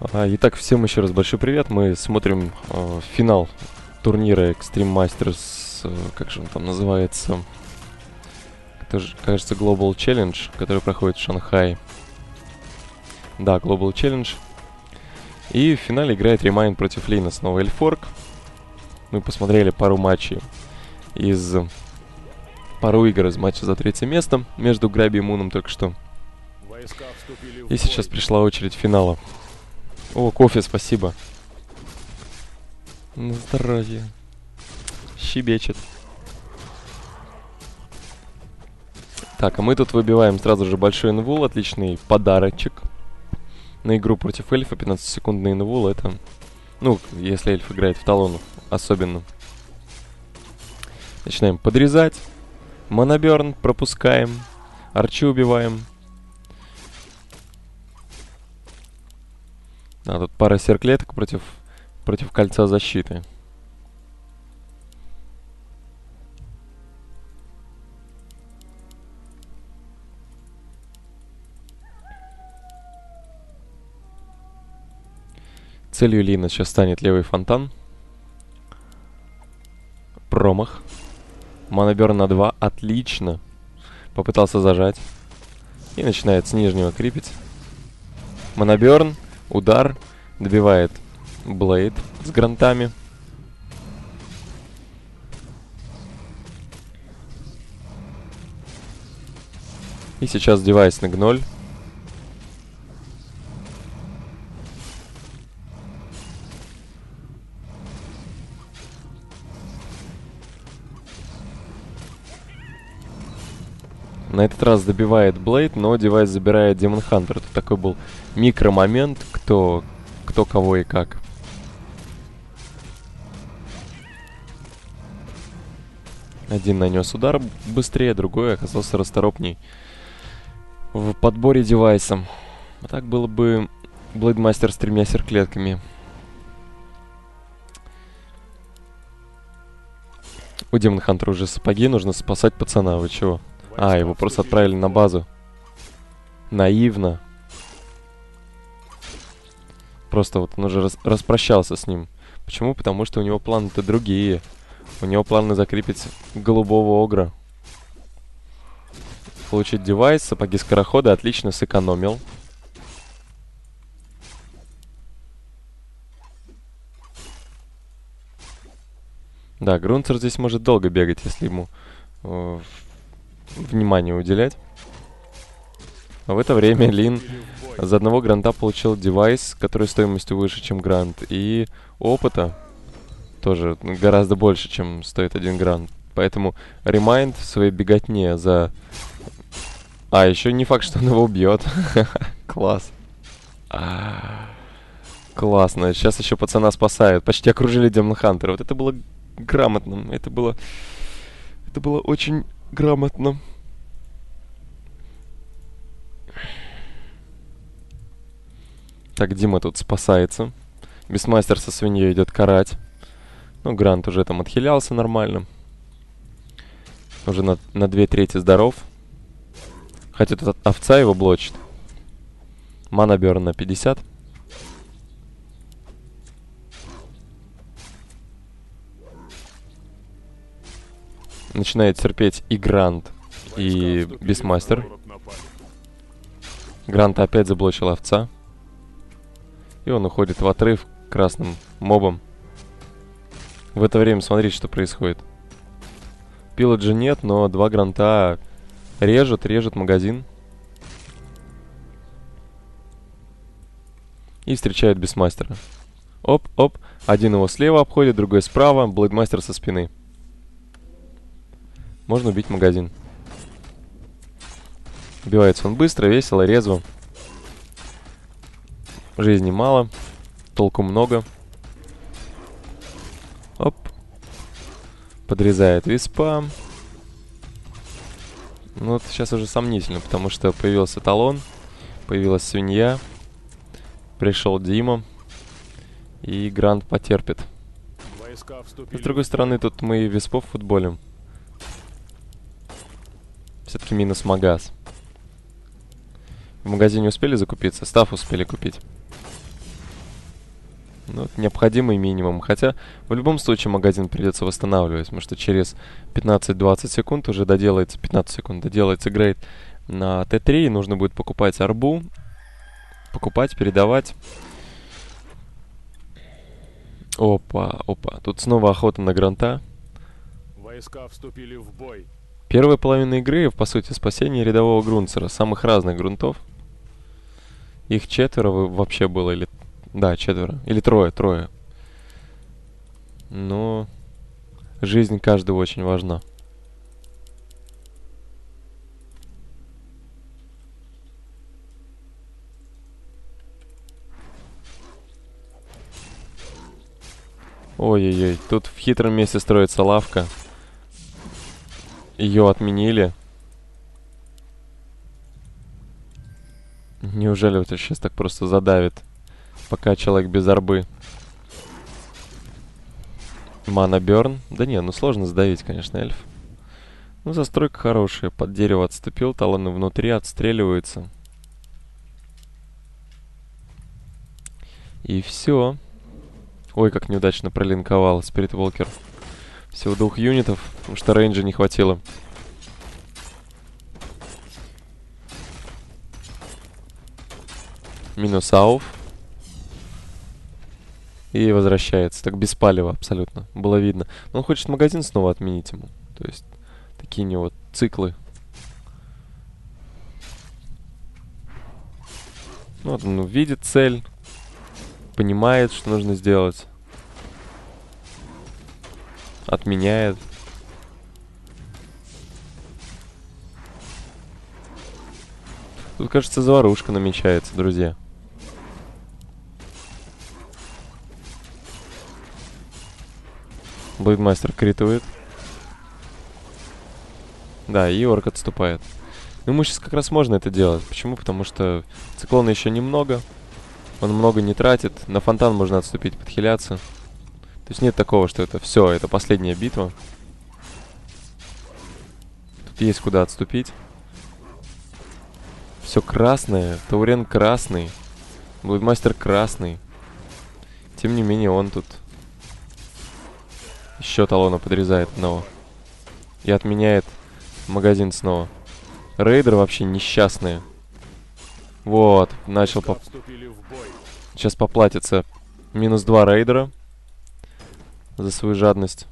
А, Итак, всем еще раз большой привет. Мы смотрим э, финал турнира Extreme Masters, э, как же он там называется? Это же, кажется, Global Challenge, который проходит в Шанхае. Да, Global Challenge. И в финале играет Remind против Лина снова эльф-орк. Мы посмотрели пару матчей из... Пару игр из матча за третье место между Граби и Муном только что. И сейчас пришла очередь финала. О, кофе, спасибо. На здоровье. Щебечет. Так, а мы тут выбиваем сразу же большой инвул, отличный подарочек. На игру против эльфа 15-секундный инвул, это... Ну, если эльф играет в талонов, особенно. Начинаем подрезать. Моноберн пропускаем. Арчи убиваем. А, тут пара серклеток против, против кольца защиты. Целью Лина сейчас станет левый фонтан. Промах. Моноберн на 2. Отлично. Попытался зажать. И начинает с нижнего крипить. Моноберн. Удар. Добивает Блейд с грантами. И сейчас девайс на гноль. На этот раз добивает Блейд, но девайс забирает Демон Хантер. Тут такой был микромомент, кто, кто кого и как. Один нанес удар быстрее, другой оказался расторопней в подборе девайса. А так было бы Блейдмастер с тремя серклетками. У Демон Хантера уже сапоги, нужно спасать пацана, вы чего? А, его просто отправили на базу. Наивно. Просто вот он уже рас распрощался с ним. Почему? Потому что у него планы-то другие. У него планы закрепить голубого огра. Получить девайс, сапоги скорохода отлично сэкономил. Да, Грунцер здесь может долго бегать, если ему э, внимание уделять. А в это время Лин за одного гранта получил девайс, который стоимостью выше, чем грант. И опыта тоже гораздо больше, чем стоит один грант. Поэтому ремайнд в своей беготне за... А, еще не факт, что он его убьет. Класс. Классно. Сейчас еще пацана спасают. Почти окружили Демон Хантера. Вот это было грамотно. Это было... Это было очень грамотно. Так, Дима тут спасается. Бисмастер со свиньей идет карать. Ну, Грант уже там отхилялся нормально. Уже на, на две трети здоров. Хотя тут овца его блочит. Мана Берн на 50. Начинает терпеть и Грант, и Бисмастер. Грант опять заблочил овца. И он уходит в отрыв красным мобом. В это время смотрите, что происходит. Пилоджа нет, но два гранта режут, режут магазин. И встречают Бисмастера. Оп, оп. Один его слева обходит, другой справа. Блэдмастер со спины. Можно убить магазин. Убивается он быстро, весело, резво. Жизни мало. Толку много. Оп. Подрезает виспа. Ну вот сейчас уже сомнительно, потому что появился талон. Появилась свинья. Пришел Дима. И Грант потерпит. С другой стороны, тут мы виспов футболим. Все-таки минус магаз. В магазине успели закупиться? Став успели купить. Ну, это необходимый минимум. Хотя в любом случае магазин придется восстанавливать, потому что через 15-20 секунд уже доделается, 15 секунд доделается грейд на Т3, и нужно будет покупать арбу, покупать, передавать. Опа, опа. Тут снова охота на гранта. Войска вступили в бой. Первая половина игры, по сути, спасение рядового грунцера, самых разных грунтов. Их четверо вообще было, или... Да, четверо. Или трое, трое. Но жизнь каждого очень важна. Ой-ой-ой, тут в хитром месте строится лавка. Ее отменили. Неужели вот сейчас так просто задавит? Пока человек без арбы. Мана Берн. Да не, ну сложно сдавить, конечно, эльф. Ну, застройка хорошая. Под дерево отступил, талоны внутри отстреливаются. И все. Ой, как неудачно пролинковал Спирит Волкер. Всего двух юнитов, потому что рейнджа не хватило. Минус ауф. И возвращается. Так без палева абсолютно. Было видно. Но он хочет магазин снова отменить ему. То есть такие у него циклы. Ну, вот он видит цель. Понимает, что нужно сделать. Отменяет. Тут, кажется, заварушка намечается, друзья. Блейдмастер критывает. Да, и орк отступает. Ну, ему сейчас как раз можно это делать. Почему? Потому что циклона еще немного. Он много не тратит. На фонтан можно отступить, подхиляться. То есть нет такого, что это все, это последняя битва. Тут есть куда отступить. Все красное. Таурен красный. Блудмастер красный. Тем не менее, он тут еще талона подрезает одного. И отменяет магазин снова. Рейдеры вообще несчастные. Вот, начал бой. Сейчас поплатится. Минус два рейдера. За свою жадность.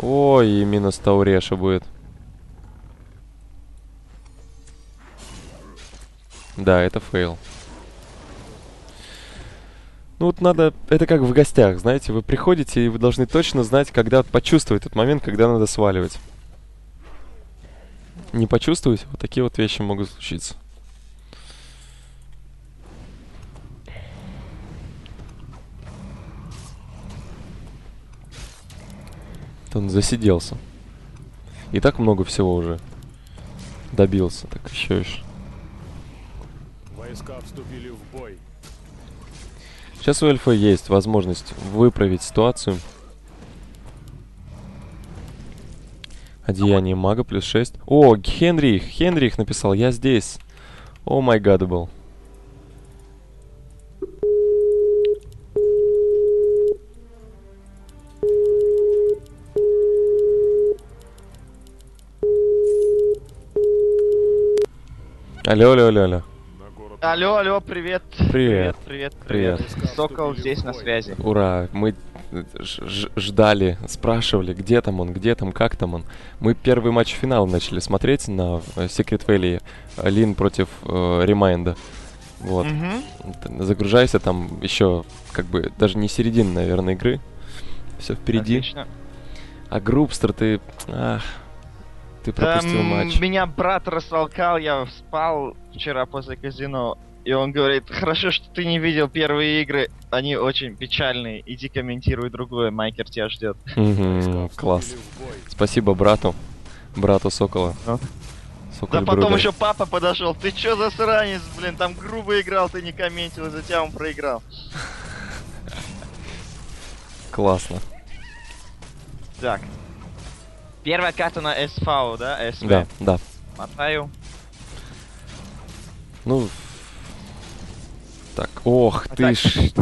Ой, и минус Тауреша будет. Да, это фейл. Ну вот надо, это как в гостях, знаете, вы приходите и вы должны точно знать, когда почувствовать тот момент, когда надо сваливать. Не почувствовать, вот такие вот вещи могут случиться. Он засиделся. И так много всего уже добился, так еще и... Войска вступили в бой. Сейчас у эльфа есть возможность выправить ситуацию. Одеяние мага плюс 6. О, Хенрих! Хенрих написал, я здесь. О май гад Алло, алло, алло, алло. Алло, алло, привет. Привет. Привет, Привет. привет. Сокол здесь на связи. Ура, мы э, ждали, спрашивали, где там он, где там, как там он. Мы первый матч финала начали смотреть на э, Secret Valley. э, Лин против э, Ремайнда. Вот. Т- Загружайся, там еще как бы даже не середина, наверное, игры. Все впереди. Отлично. А Групстер, ты... Ах, ты Да, пропустил м, матч. Меня брат растолкал, я спал вчера после казино. И он говорит, хорошо, что ты не видел первые игры, они очень печальные. Иди комментируй другое, Майкер тебя ждет. Мгм, войска класс. Спасибо брату. Брату Сокола. Ну. Соколь Да потом еще папа подошел. Ты чё за сранец, блин, там грубо играл, ты не комментил, из-за тебя он проиграл. Классно. Так. Первая карта на СВ, да? СВ. Да, да. Мотаю. Ну, Так, ох А ты так, ж,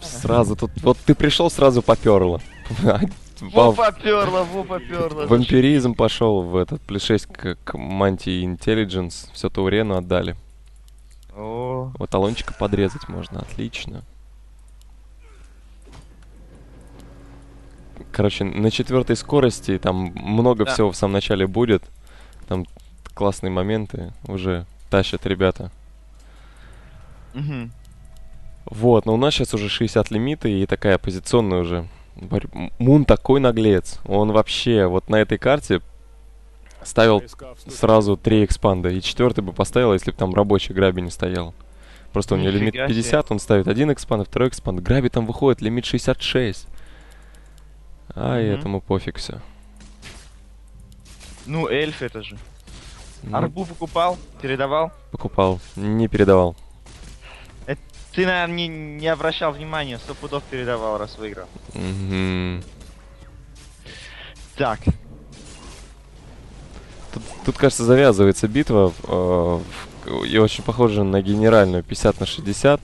сразу тут, вот ты пришел, сразу поперло. Во попёрло, во попёрло. Вампиризм пошел в этот, плюс 6 к, к Манти Интеллидженс, все Таурену отдали. О, Вот талончика подрезать можно, отлично. Короче, на четвертой скорости там много Да. всего в самом начале будет. Там классные моменты уже тащат ребята. мгм. Вот, но у нас сейчас уже 60 лимиты и такая позиционная уже. Мун такой наглец. Он вообще вот на этой карте ставил сразу три экспанда. И четвертый бы поставил, если бы там рабочий граби не стоял. Просто у него лимит Нифига себе. 50, он ставит один экспанд, второй экспанд. Граби там выходит лимит 66. А, и Мгм. этому пофиг все. Ну, эльф это же. Арбу покупал, передавал. покупал, не передавал. Ты, наверное, не, не обращал внимания, сто пудов передавал, раз выиграл. Мгм. Так, Тут, тут, кажется, завязывается битва. э, в- и очень похоже на генеральную 50 на 60.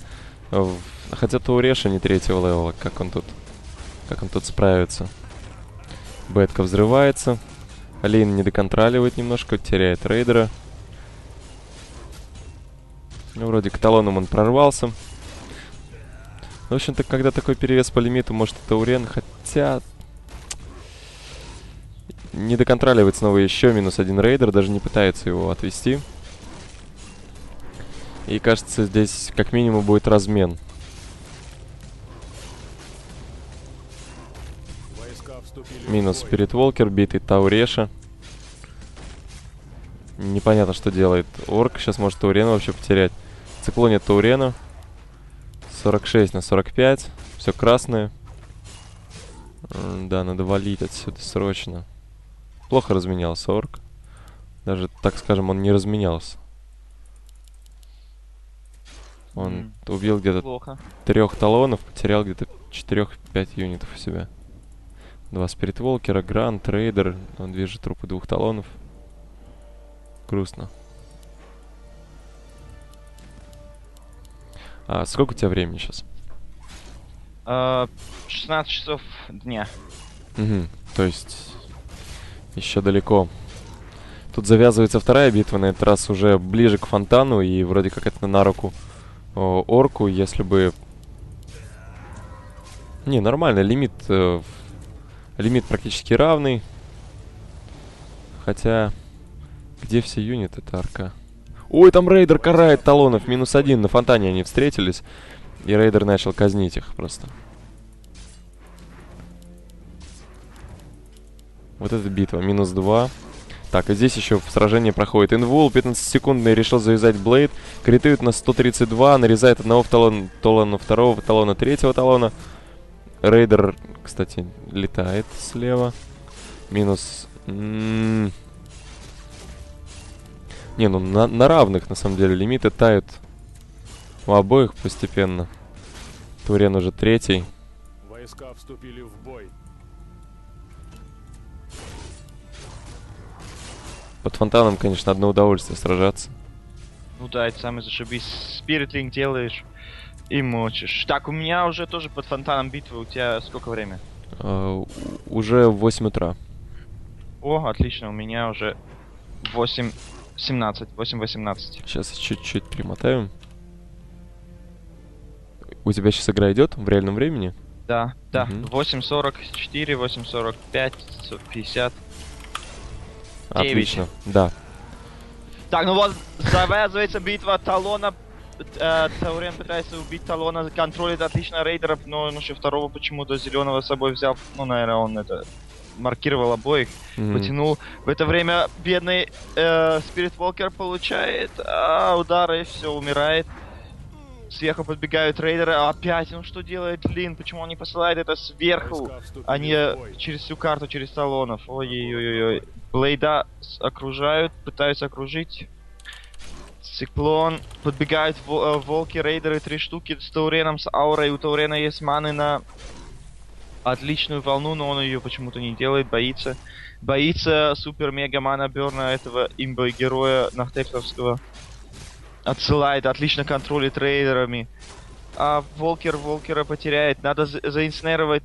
э, в- хотя Тауреша не третьего левела. Как он тут? Как он тут справится? Бетка взрывается. Лейн не доконтроливает немножко, теряет рейдера. Ну, вроде к талонам он прорвался. В общем-то, когда такой перевес по лимиту, может, и Таурен, хотя... Не доконтроливает снова еще минус один рейдер, даже не пытается его отвести. И кажется, здесь как минимум будет размен. Минус бой. Спирит Волкер, битый Тауреша. Непонятно, что делает Орк. Сейчас может Таурена вообще потерять. Циклонит Таурена. 46 на 45. Все красное. Да, надо валить отсюда срочно. Плохо разменялся Орк. Даже, так скажем, он не разменялся. Он М. убил где-то трех талонов, потерял где-то 4-5 юнитов у себя. Два спиритволкера, грант, рейдер, он две же трупы двух талонов. Грустно. А сколько у тебя времени сейчас? А, 16 часов дня. Угу. То есть еще далеко. Тут завязывается вторая битва, на этот раз уже ближе к фонтану, и вроде как это на руку о, орку, если бы... Не, нормально, лимит... э, в- лимит практически равный. Хотя... Где все юниты, это арка? Ой, там рейдер карает талонов, минус один, на фонтане они встретились. И рейдер начал казнить их просто. Вот эта битва, минус 2. Так, и здесь еще в сражении проходит инвул, 15-секундный решил заюзать Блейд, критует на 132, нарезает одного в талон, талона второго, талона третьего талона. Рейдер, кстати, летает слева. Минус... м, Не, ну на, на равных, на самом деле, лимиты тают у обоих постепенно. Турен уже третий. Войска вступили в бой. Под фонтаном, конечно, одно удовольствие сражаться. Ну да, это самый зашибись. Спиритлинг делаешь и мочишь. Так, у меня уже тоже под фонтаном битвы. У тебя сколько время? У- уже в 8 утра. О, отлично, у меня уже 8.17, 8.18. Сейчас чуть-чуть примотаем. У тебя сейчас игра идет в реальном времени? Да, да, Мгм. 8.44, 8.45, 50. Девять. Отлично. Да. Так, ну вот, завязывается битва Талона. Э, Таурен пытается убить Талона, контролит отлично рейдеров, но он еще второго почему-то зеленого с собой взял. Ну, наверное, он это маркировал обоих, Мгм. потянул. В это время бедный э, Спирит Волкер получает а, удары, все, умирает. Сверху подбегают рейдеры, а опять, ну что делает Лин? Почему он не посылает это сверху? А не через всю карту, через талонов. Ой-ой-ой-ой. Блейда окружают, пытаются окружить. Циклон. Подбегают э, волки, рейдеры, три штуки с Тауреном, с аурой. У Таурена есть маны на отличную волну, но он ее почему-то не делает, боится. Боится супер-мега мана Берна этого имба-героя Нахтептовского. Отсылает, отлично контролит рейдерами. А Волкер Волкера потеряет. Надо за- заинсценировать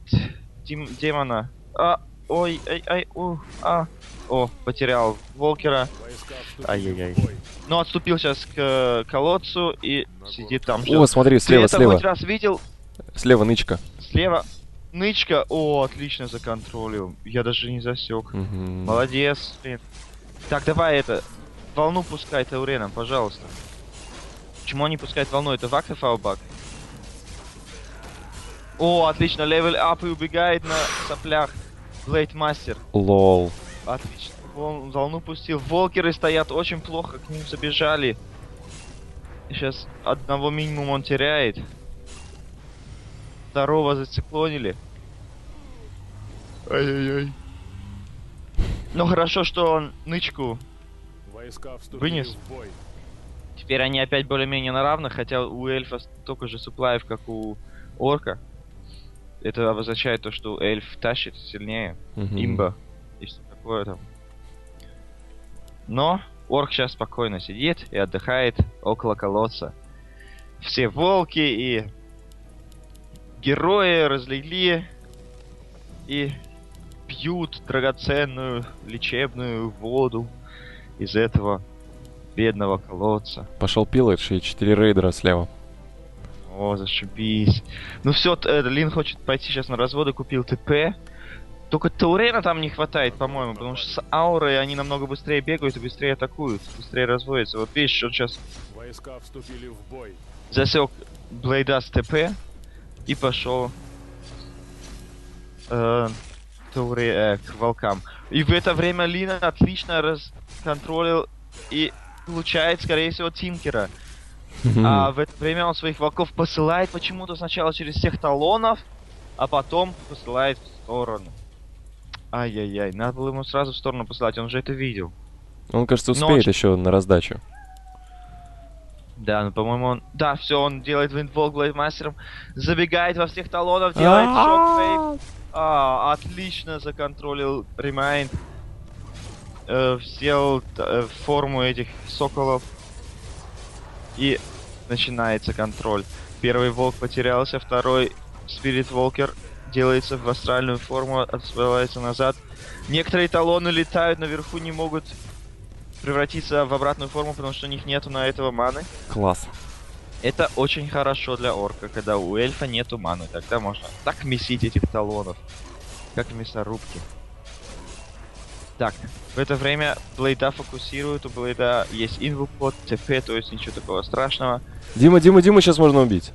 Дим- демона. А, ой, ай, ай, у, а. О, потерял Волкера. Ай-яй-яй. Но отступил сейчас к э, колодцу и сидит там. О, ждет. смотри, Ты слева, это хоть слева. раз видел? Слева нычка. Слева. Нычка. О, отлично законтролил. Я даже не засек. Мгм. Молодец, блин. Так, давай это. Волну пускай Тауреном, пожалуйста. Почему они пускают волну? Это вак и фаубак? О, отлично, левел ап и убегает на соплях. Блейд Мастер. Лол. Отлично. Вол- волну пустил. Волкеры стоят очень плохо, к ним забежали. Сейчас одного минимум он теряет. Второго зациклонили. Ай-яй-яй. Ну хорошо, что он нычку. Вынес. Теперь они опять более-менее на равных, хотя у эльфа столько же суплаев, как у орка. Это обозначает то, что эльф тащит сильнее. Мгм. имба и все такое там. Но орк сейчас спокойно сидит и отдыхает около колодца. Все волки и герои разлегли и пьют драгоценную лечебную воду из этого бедного колодца. Пошел пилотш и 4 рейдера слева. О, зашибись. Ну все, Лин хочет пойти сейчас на разводы, купил ТП. Только Таурена там не хватает, по-моему, потому что с аурой они намного быстрее бегают и быстрее атакуют, быстрее разводятся. Вот видишь, он сейчас Войска вступили в бой. засек Блейда с ТП и пошел э, Тауре, э, к волкам. И в это время Лина отлично расконтролил и получает, скорее всего, Тинкера. А в это время он своих волков посылает почему-то сначала через всех талонов, а потом посылает в сторону. Ай-яй-яй, надо было ему сразу в сторону посылать, он же это видел. Он, кажется, успеет очень- еще на раздачу. Да, ну по-моему он... Да, все, он делает виндволк блейдмастером, забегает во всех талонов, делает шоквейв. А, отлично законтролил ремайнд. Э, взял э, форму этих соколов. И начинается контроль. Первый волк потерялся, второй спирит волкер делается в астральную форму, отсылается назад. Некоторые талоны летают наверху, не могут превратиться в обратную форму, потому что у них нету на этого маны. Класс. Это очень хорошо для орка, когда у эльфа нету маны. Тогда можно так месить этих талонов, как мясорубки. Так, в это время Блейда фокусирует, у Блейда есть инвукод, ТП, то есть ничего такого страшного. Дима, Дима, Дима сейчас можно убить.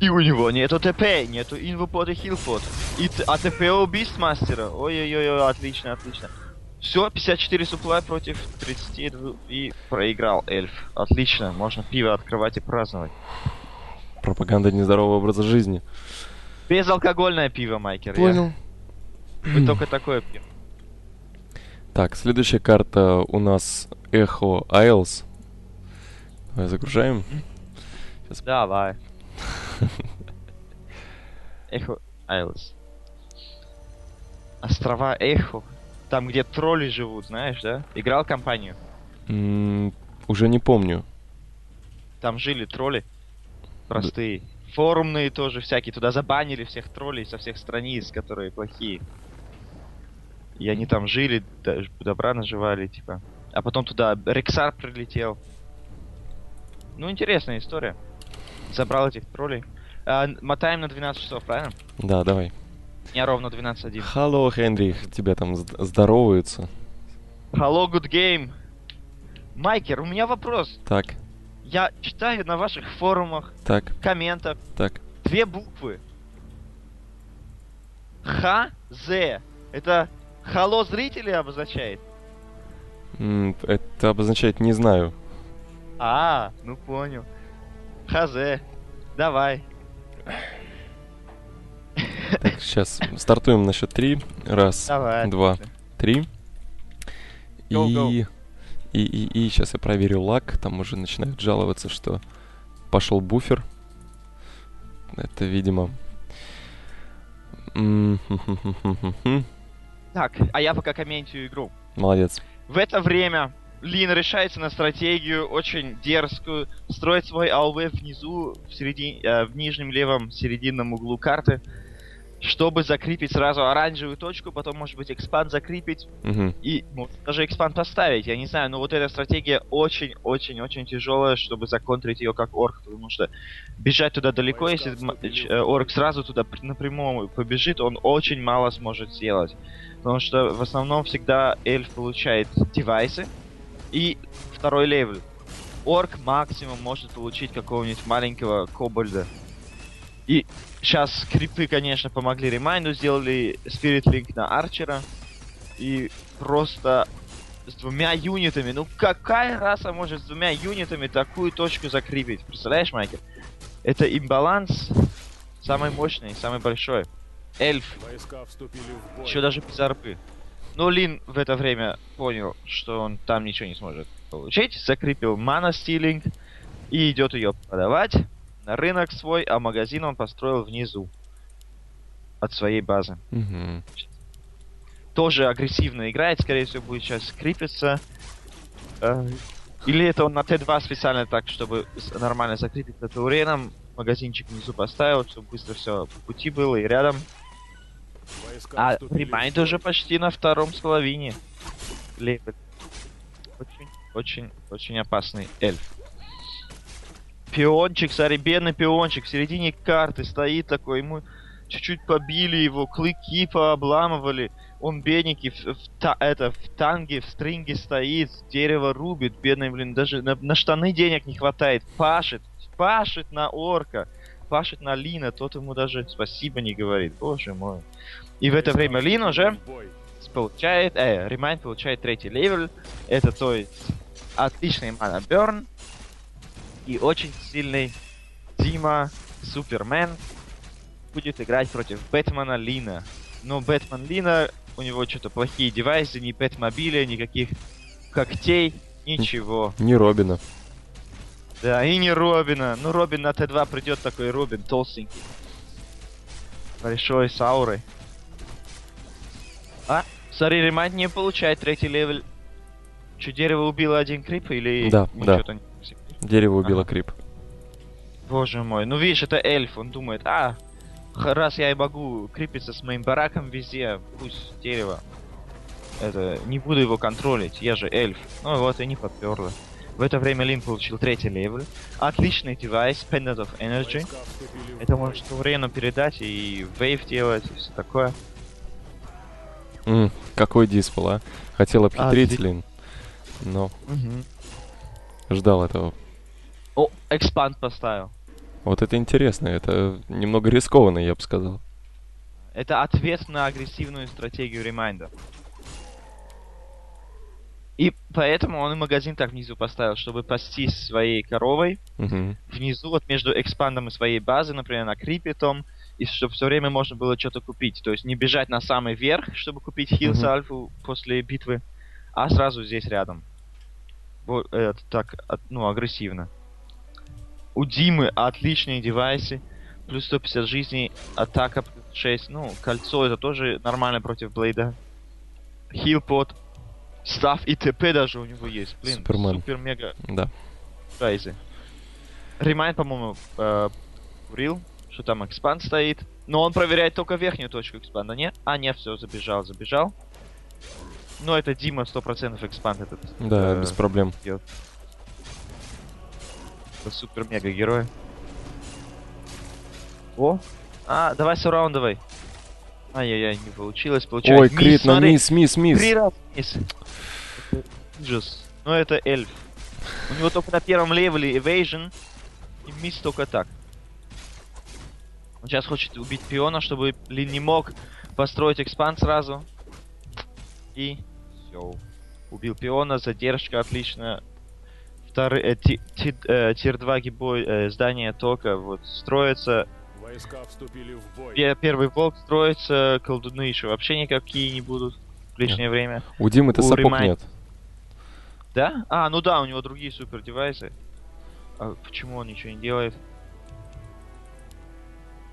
И у него нету ТП, нету инвупод и хилпод. И т- а ТП у Бистмастера. Ой-ой-ой, отлично, отлично. Все, 54 суплай против 32 и проиграл эльф. Отлично, можно пиво открывать и праздновать. Пропаганда нездорового образа жизни. Безалкогольное пиво, Майкер. я- Понял. Вы только такое пьем. Так, следующая карта у нас Эхо Айлс. Давай загружаем. Давай. Эхо Айлс. Острова Эхо. Там, где тролли живут, знаешь, да? Играл компанию. М, Уже не помню. Там жили тролли. Простые. Форумные тоже всякие. Туда забанили всех троллей со всех страниц, которые плохие. И они там жили, добра наживали, типа. А потом туда Рексар прилетел. Ну, интересная история. Забрал этих троллей. А, мотаем на 12 часов, правильно? Да, давай. У меня ровно 12.1. Алло, Хенрих, тебя там зд- здороваются. Hello, good game. Майкер, у меня вопрос. Так, Я читаю на ваших форумах, так, комментах, так. две буквы. Х, З. Это хало зрители обозначает? Это обозначает «не знаю». А, ну понял. ХЗ. Давай. Так, сейчас стартуем на счет три. Раз, Давай. два, три. Go, И, go. и, и, и сейчас я проверю лак. Там уже начинают жаловаться, что пошел буфер. Это, видимо... Так, а я пока комментирую игру. Молодец. В это время Лин решается на стратегию очень дерзкую, строит свой АОВ внизу, в, середине, э, в нижнем левом серединном углу карты, чтобы закрепить сразу оранжевую точку, потом, может быть, экспанд закрепить Мгм. и может, даже экспанд поставить, я не знаю, но вот эта стратегия очень-очень-очень тяжелая, чтобы законтрить ее как орк, потому что бежать туда далеко, если м- ч- э, орк сразу туда пр- напрямую побежит, он очень мало сможет сделать. Потому что в основном всегда эльф получает девайсы и второй level. Орк максимум может получить какого-нибудь маленького кобальда. И сейчас крипы, конечно, помогли ремайнду, сделали Spirit Link на Арчера. И просто с двумя юнитами. Ну какая раса может с двумя юнитами такую точку закрепить? Представляешь, Майкл? Это имбаланс самый мощный, самый большой. Эльф, еще даже без арпы. Но Лин в это время понял, что он там ничего не сможет получить, закрепил мана стилинг и идет ее продавать рынок свой, а магазин он построил внизу от своей базы. Мгм. Тоже агрессивно играет, скорее всего, будет сейчас крипиться. Э, Или это он на Т2 специально так, чтобы нормально закрепиться Тауреном, магазинчик внизу поставил, чтобы быстро все по пути было и рядом. Войска А Ремайнд уже почти на втором с половине. Лепит. Очень, очень, очень опасный эльф. Пиончик, смотри, бедный пиончик в середине карты стоит такой, ему чуть-чуть побили его, клыки пообламывали. Он бедненький, в, в та- это, в танге, в стринге стоит, дерево рубит, бедный, блин, даже на, на штаны денег не хватает, пашет, пашет на орка, пашет на Лина, тот ему даже спасибо не говорит, боже мой. И в это время Лин уже получает, э, Ремайн получает третий level. Это то есть отличный Mana Burn и очень сильный Дима Супермен будет играть против Бэтмена Лина. Но Бэтмен Лина, у него что-то плохие девайсы, ни Бэтмобиля, никаких когтей, ничего. Ни Робина. Да, и ни Робина. Ну, Робин на Т2 придет такой Робин, толстенький. Большой, с аурой. А, смотри, Ремайнд не получает третий level. Че, дерево убило один крип или... Да, да. не- Дерево убило Ага. крип. Боже мой, ну видишь, это эльф, он думает, а, раз я и могу крепиться с моим бараком везде, пусть дерево. Это, не буду его контролить, я же эльф. Ну вот и не подперло. В это время Лин получил третий level. Отличный девайс, Pendant of Energy. Это может Урену передать и wave делать, и все такое. М, какой dispel, а? Хотел обхитрить Отлично. Лин, но ждал этого. О, экспанд поставил. Вот это интересно, это немного рискованно, я бы сказал. Это ответ на агрессивную стратегию ремайнда. И поэтому он и магазин так внизу поставил, чтобы пастись своей коровой. Мгм. Внизу, вот между экспандом и своей базой, например, на крипетом. И чтобы все время можно было что-то купить. То есть не бежать на самый верх, чтобы купить хил с Мгм. альфу после битвы, а сразу здесь рядом. Вот это так, ну, агрессивно. У Димы отличные девайсы. Плюс 150 жизней, атака плюс 6. Ну, кольцо это тоже нормально против Блейда. Хилпот. Staff и ТП даже у него есть. Блин, Супермен. супер-мега Да. Райзы. Ремайн, по-моему, э, курил, что там expand стоит. Но он проверяет только верхнюю точку экспанда, не? А, нет, все, забежал, забежал. Ну, это Дима, 100% экспанд этот. Да, э, без проблем. Это супер-мега-герой. О! А, давай сораундовай. Ай-яй-яй, не получилось, получается. Ой, крит на смотри, мисс, мисс, мисс. Три раза мисс. Это Ужас. Но это эльф. У него только на первом левеле evasion и мисс только так. Он сейчас хочет убить пиона, чтобы Лин не мог построить экспанд сразу. И все. Убил пиона, задержка отлично. Второй, э, ти- ти- э, тир 2 гибой, э, здание только вот строится. Войска вступили в бой. Пе- первый волк строится, колдуны еще вообще никакие не будут в лишнее время. У Димы-то сапог Ремайн- нет. Да? А, ну да, у него другие супер девайсы. А почему он ничего не делает?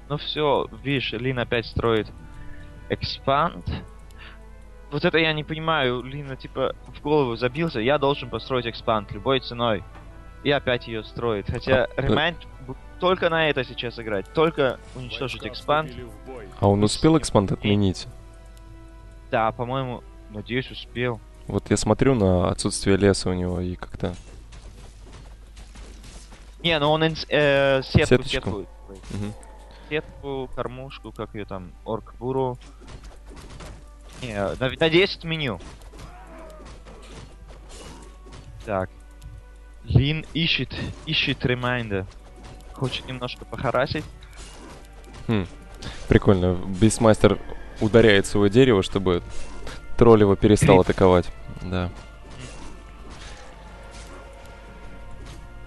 Ну все, видишь, Лин опять строит экспанд. Вот это я не понимаю, Лина типа в голову забился, я должен построить экспанд любой ценой. И опять ее строит. Хотя А, Remind будет только на это сейчас играть, только уничтожить экспанд. А он успел экспанд отменить? Да, по-моему, надеюсь, успел. Вот я смотрю на отсутствие леса у него и как-то... Не, ну он инс- э, сетку, Сеточку. сетку, Мгм. сетку, кормушку, как ее там, орк-буру. Не, на- надеюсь, отменил. Так. Лин ищет, ищет ремайнда. Хочет немножко похарасить. Прикольно. Бейсмастер ударяет свое дерево, чтобы тролль его перестал Крип. атаковать. Да.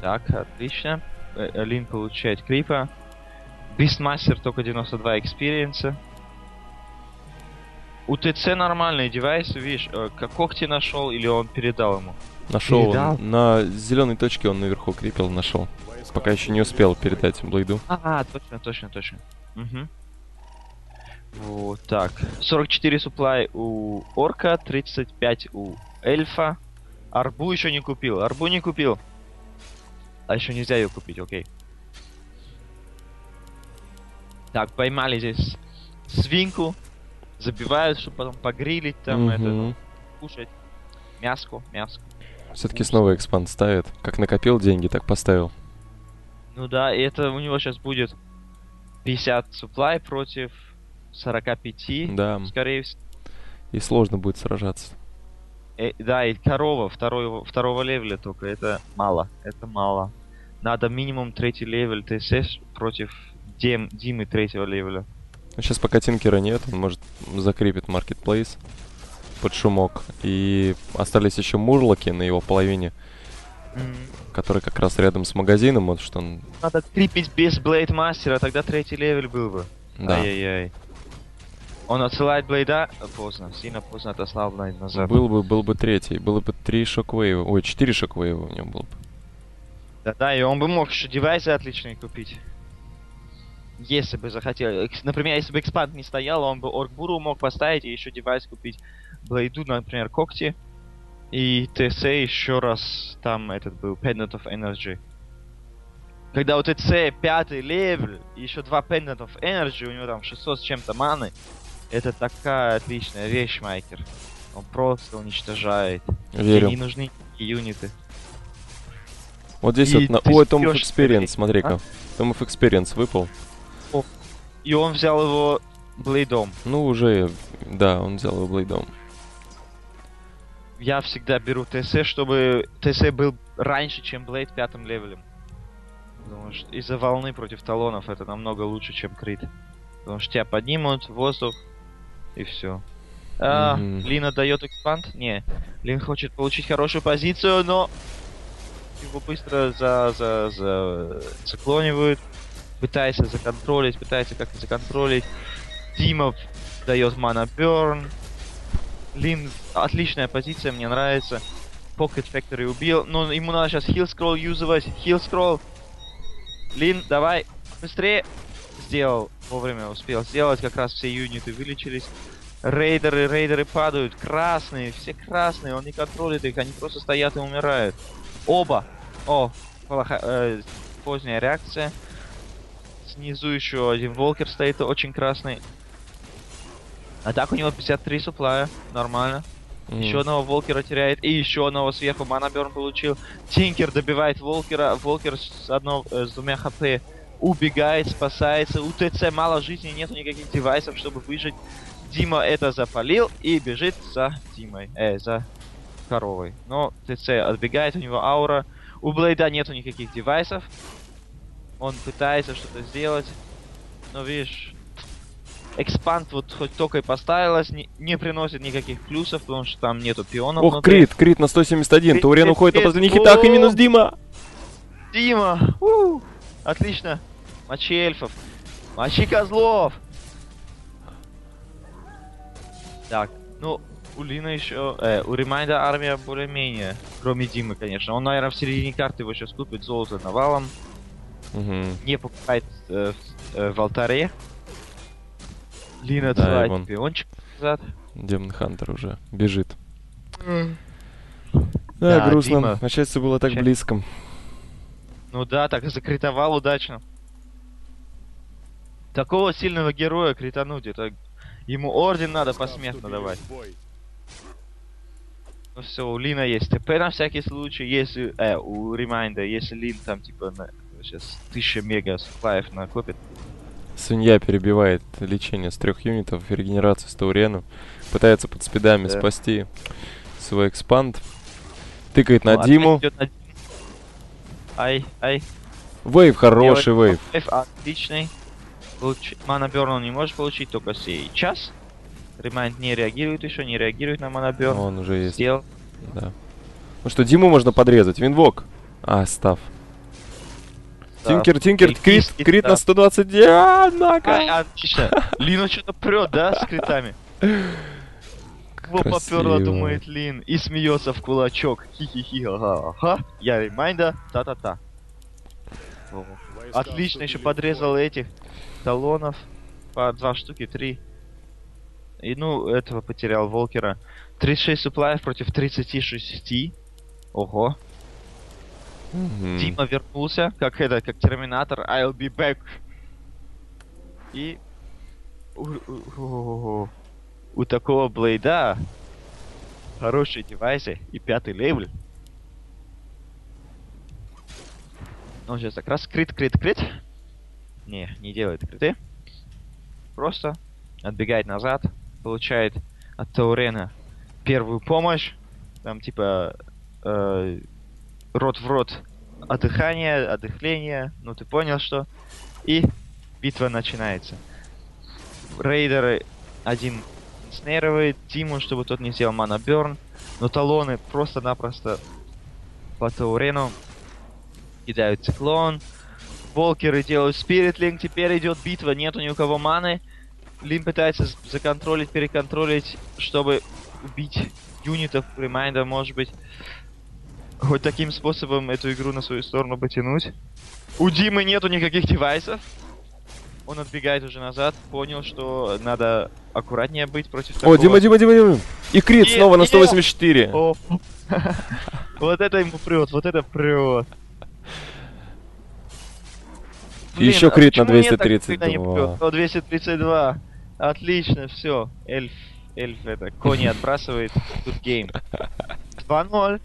Так, отлично. Э, Лин получает крипа. Бистмастер только 92 experience а. У ТЦ нормальный девайс, видишь, э, как когти нашел или он передал ему? Нашел Передал? он. На зеленой точке он наверху крепил, нашел. Пока еще не успел передать Блейду. А, точно, точно, точно. Угу. Вот так. 44 supply у орка, 35 у эльфа. Арбу еще не купил. Арбу не купил. А еще нельзя ее купить, окей. Так, поймали здесь свинку. Забивают, чтобы потом погрилить там это, ну, кушать. Мяско, мяско. Все-таки снова экспанд ставит. Как накопил деньги, так поставил. Ну да, и это у него сейчас будет 50 суплай против 45. Да. Скорее всего. И сложно будет сражаться. Э, да, и корова второго, второго левеля только. Это мало. Это мало. Надо минимум третий level ТСС против Дем, Димы третьего левеля. Сейчас пока Тинкера нет, он может закрепит маркетплейс под шумок. И остались еще мурлоки на его половине, который как раз рядом с магазином, вот что он... Надо крепить без Блейд Мастера, тогда третий level был бы. Да, Ай-яй-яй. Он отсылает Блейда поздно, сильно поздно отослал Блейд назад. был бы, был бы третий, было бы три шоквейва, ой, четыре шоквейва у него было бы. Да-да, и он бы мог еще девайсы отличные купить. Если бы захотел. Например, если бы expand не стоял, он бы Оркбуру мог поставить и еще девайс купить. Блейду, например, когти. И ТС еще раз там этот был, Pendant of Energy. Когда у ТЦ пятый level, и еще два Pendant of Energy, у него там 600 с чем-то маны, это такая отличная вещь, Майкер. Он просто уничтожает. Верю. Ей не нужны юниты. Вот здесь И вот на... Ой, Tome Experience, смотри-ка. Tome of Experience выпал. И он взял его Блейдом. Ну, уже, да, он взял его блейдом. Я всегда беру ТС, чтобы ТС был раньше, чем Блейд пятым левелем. Потому что из-за волны против талонов это намного лучше, чем крит. Потому что тебя поднимут воздух, и все. А, Мгм. Лина дает экспанд? Не. Лин хочет получить хорошую позицию, но его быстро за, за, за циклонивают. Пытается законтролить, пытается как-то законтролить. Димов дает мана Берн. Лин, отличная позиция, мне нравится. Pocket Factory убил. Но ему надо сейчас хил скролл юзать. Хил скролл. Лин, давай, быстрее. Сделал, вовремя успел сделать, как раз все юниты вылечились. Рейдеры, рейдеры падают, красные, все красные, он не контролит их, они просто стоят и умирают. Оба! О, плохая, э, поздняя реакция. Снизу еще один волкер стоит, очень красный. А так у него 53 суплая, нормально. М. Еще одного Волкера теряет. И еще одного сверху Манаберн получил. Тинкер добивает Волкера. Волкер с, одно, э, с двумя хп убегает, спасается. У ТЦ мало жизни, нету никаких девайсов, чтобы выжить. Дима это запалил и бежит за Димой. Э, за коровой. Но ТЦ отбегает, у него аура. У Блейда нету никаких девайсов. Он пытается что-то сделать. Но видишь, Экспанд вот хоть только и поставилась, не, не приносит никаких плюсов, потому что там нету пионов Ох, внутри. крит, крит на 171. Крит, Таурен крит, уходит на крит. последних хитах и минус! Дима. Дима! У! Отлично! Мочи эльфов! Мочи козлов! Так, ну, у Лина еще... Э, у Ремайда армия более-менее. Кроме Димы, конечно. Он, наверное, в середине карты его сейчас купит золото навалом. Мгм. Не покупает э, в, э, в алтаре. Лина Да, отсылает вон. пиончик. назад. Демон Хантер уже бежит. Да, Да, грустно. Дима. Начальство было так Ча- близко. Ну да, так закритовал удачно. Такого сильного героя критануть, это ему орден надо посмертно давать. Ну все, у Лина есть ТП на всякий случай, если, э, у Ремайнда, если Лин там типа на, сейчас 1000 мега суплаев накопит. Свинья перебивает лечение с трех юнитов и регенерацию с Тауреном. Пытается под спидами Да. спасти свой expand. Тыкает на Ну, опять Диму. на. Ай, ай. Wave, хороший wave. Wave отличный. Получ... Mana Burn он не может получить только сейчас. Ремайнд не реагирует еще, не реагирует на Mana Burn. Он уже есть. Сделал. Да. Ну что, Диму можно подрезать. Винвок. А, став. Тинкер, Тинкер, крит, крит на став. 120. А, однако. отлично. Лина что-то прет, да, с критами? Во поперла, Красиво. думает Лин, и смеется в кулачок. Хи-хи-хи, ага, ага. Я ремайнда, та-та-та. Отлично, еще подрезал этих талонов. По два штуки, три. И ну, этого потерял Волкера. 36 суплаев против 36. Ого. Мгм. Дима вернулся, как это, как Терминатор. I'll be back. И... У, у- такого Блейда хорошие девайсы и пятый level. Он сейчас как раз крит, крит, крит. Не, не делает криты. Просто отбегает назад, получает от Таурена первую помощь. Там типа э, рот в рот отдыхание, отдыхление, ну ты понял что. И битва начинается. Рейдеры один снейровает Тиму, чтобы тот не сделал мана Берн, но талоны просто-напросто по Таурену кидают циклон. Волкеры делают спиритлинг, теперь идет битва, нету ни у кого маны. Лин пытается законтролить, переконтролить, чтобы убить юнитов, ремайнда, может быть. Хоть таким способом эту игру на свою сторону потянуть. У Димы нету никаких девайсов. Он отбегает уже назад, понял, что надо аккуратнее быть против О, такого. Дима, Дима, Дима, Дима. И крит Не, снова на не. 184. О, Вот это ему прет, вот это прет. И еще крит на почему мне так никогда не 232. прёт? О, 232. Отлично, все. Эльф, эльф это, кони отбрасывает. Тут гейм. 2-0.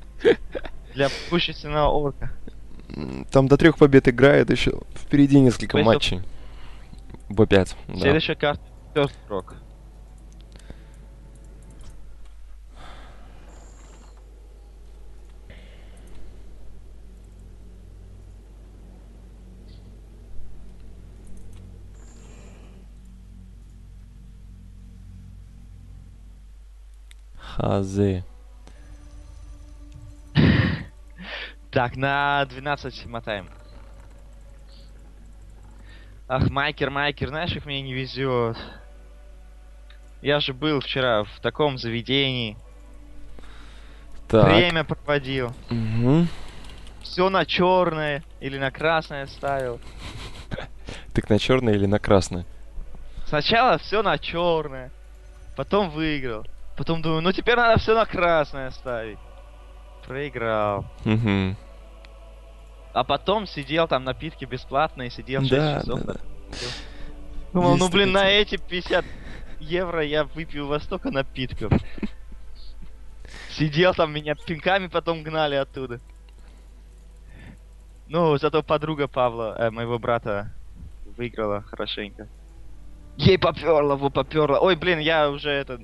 Для пущественного орка. Там до трех побед играет еще. Впереди несколько Бест оф- матчей. Б5. Да. Следующая карта First Rock. Хазы. Так, на 12 мотаем. Ах, Майкер, Майкер, знаешь, как мне не везет. Я же был вчера в таком заведении. Так. Время проводил. Мгм. Все на черное или на красное ставил. Так на черное или на красное? Сначала все на черное, потом выиграл. Потом думаю, ну теперь надо все на красное ставить. Проиграл. Мгм. А потом сидел там напитки бесплатные, сидел 6 Да, часов. да, да. Думал, Есть ну блин, на эти 50 евро я выпью во столько напитков. Сидел там, меня пинками потом гнали оттуда. Ну, зато подруга Павла, э, моего брата, выиграла хорошенько. Ей поперла, во поперла. Ой, блин, я уже это...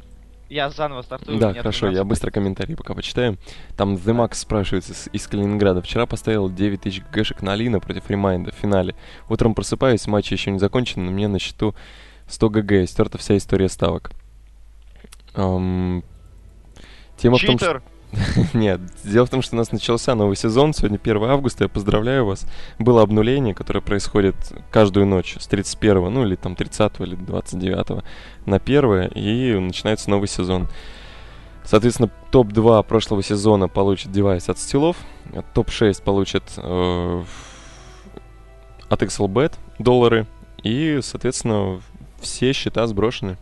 Я заново стартую. Да, хорошо, я 12. быстро комментарии пока почитаю. Там The Max спрашивается из, из Калининграда. Вчера поставил 9000 гэшек на Лина против Ремайнда в финале. Утром просыпаюсь, матч еще не закончен, но мне на счету 100 ГГ, стерта вся история ставок. Ам, Тема в том, что... Нет, дело в том, что у нас начался новый сезон, сегодня 1 августа, я поздравляю вас. Было обнуление, которое происходит каждую ночь с 31, ну или там 30 или 29 на 1, и начинается новый сезон. Соответственно, топ-2 прошлого сезона получит девайс от стилов, а топ-6 получит э, от XLBet доллары, и, соответственно, все счета сброшены.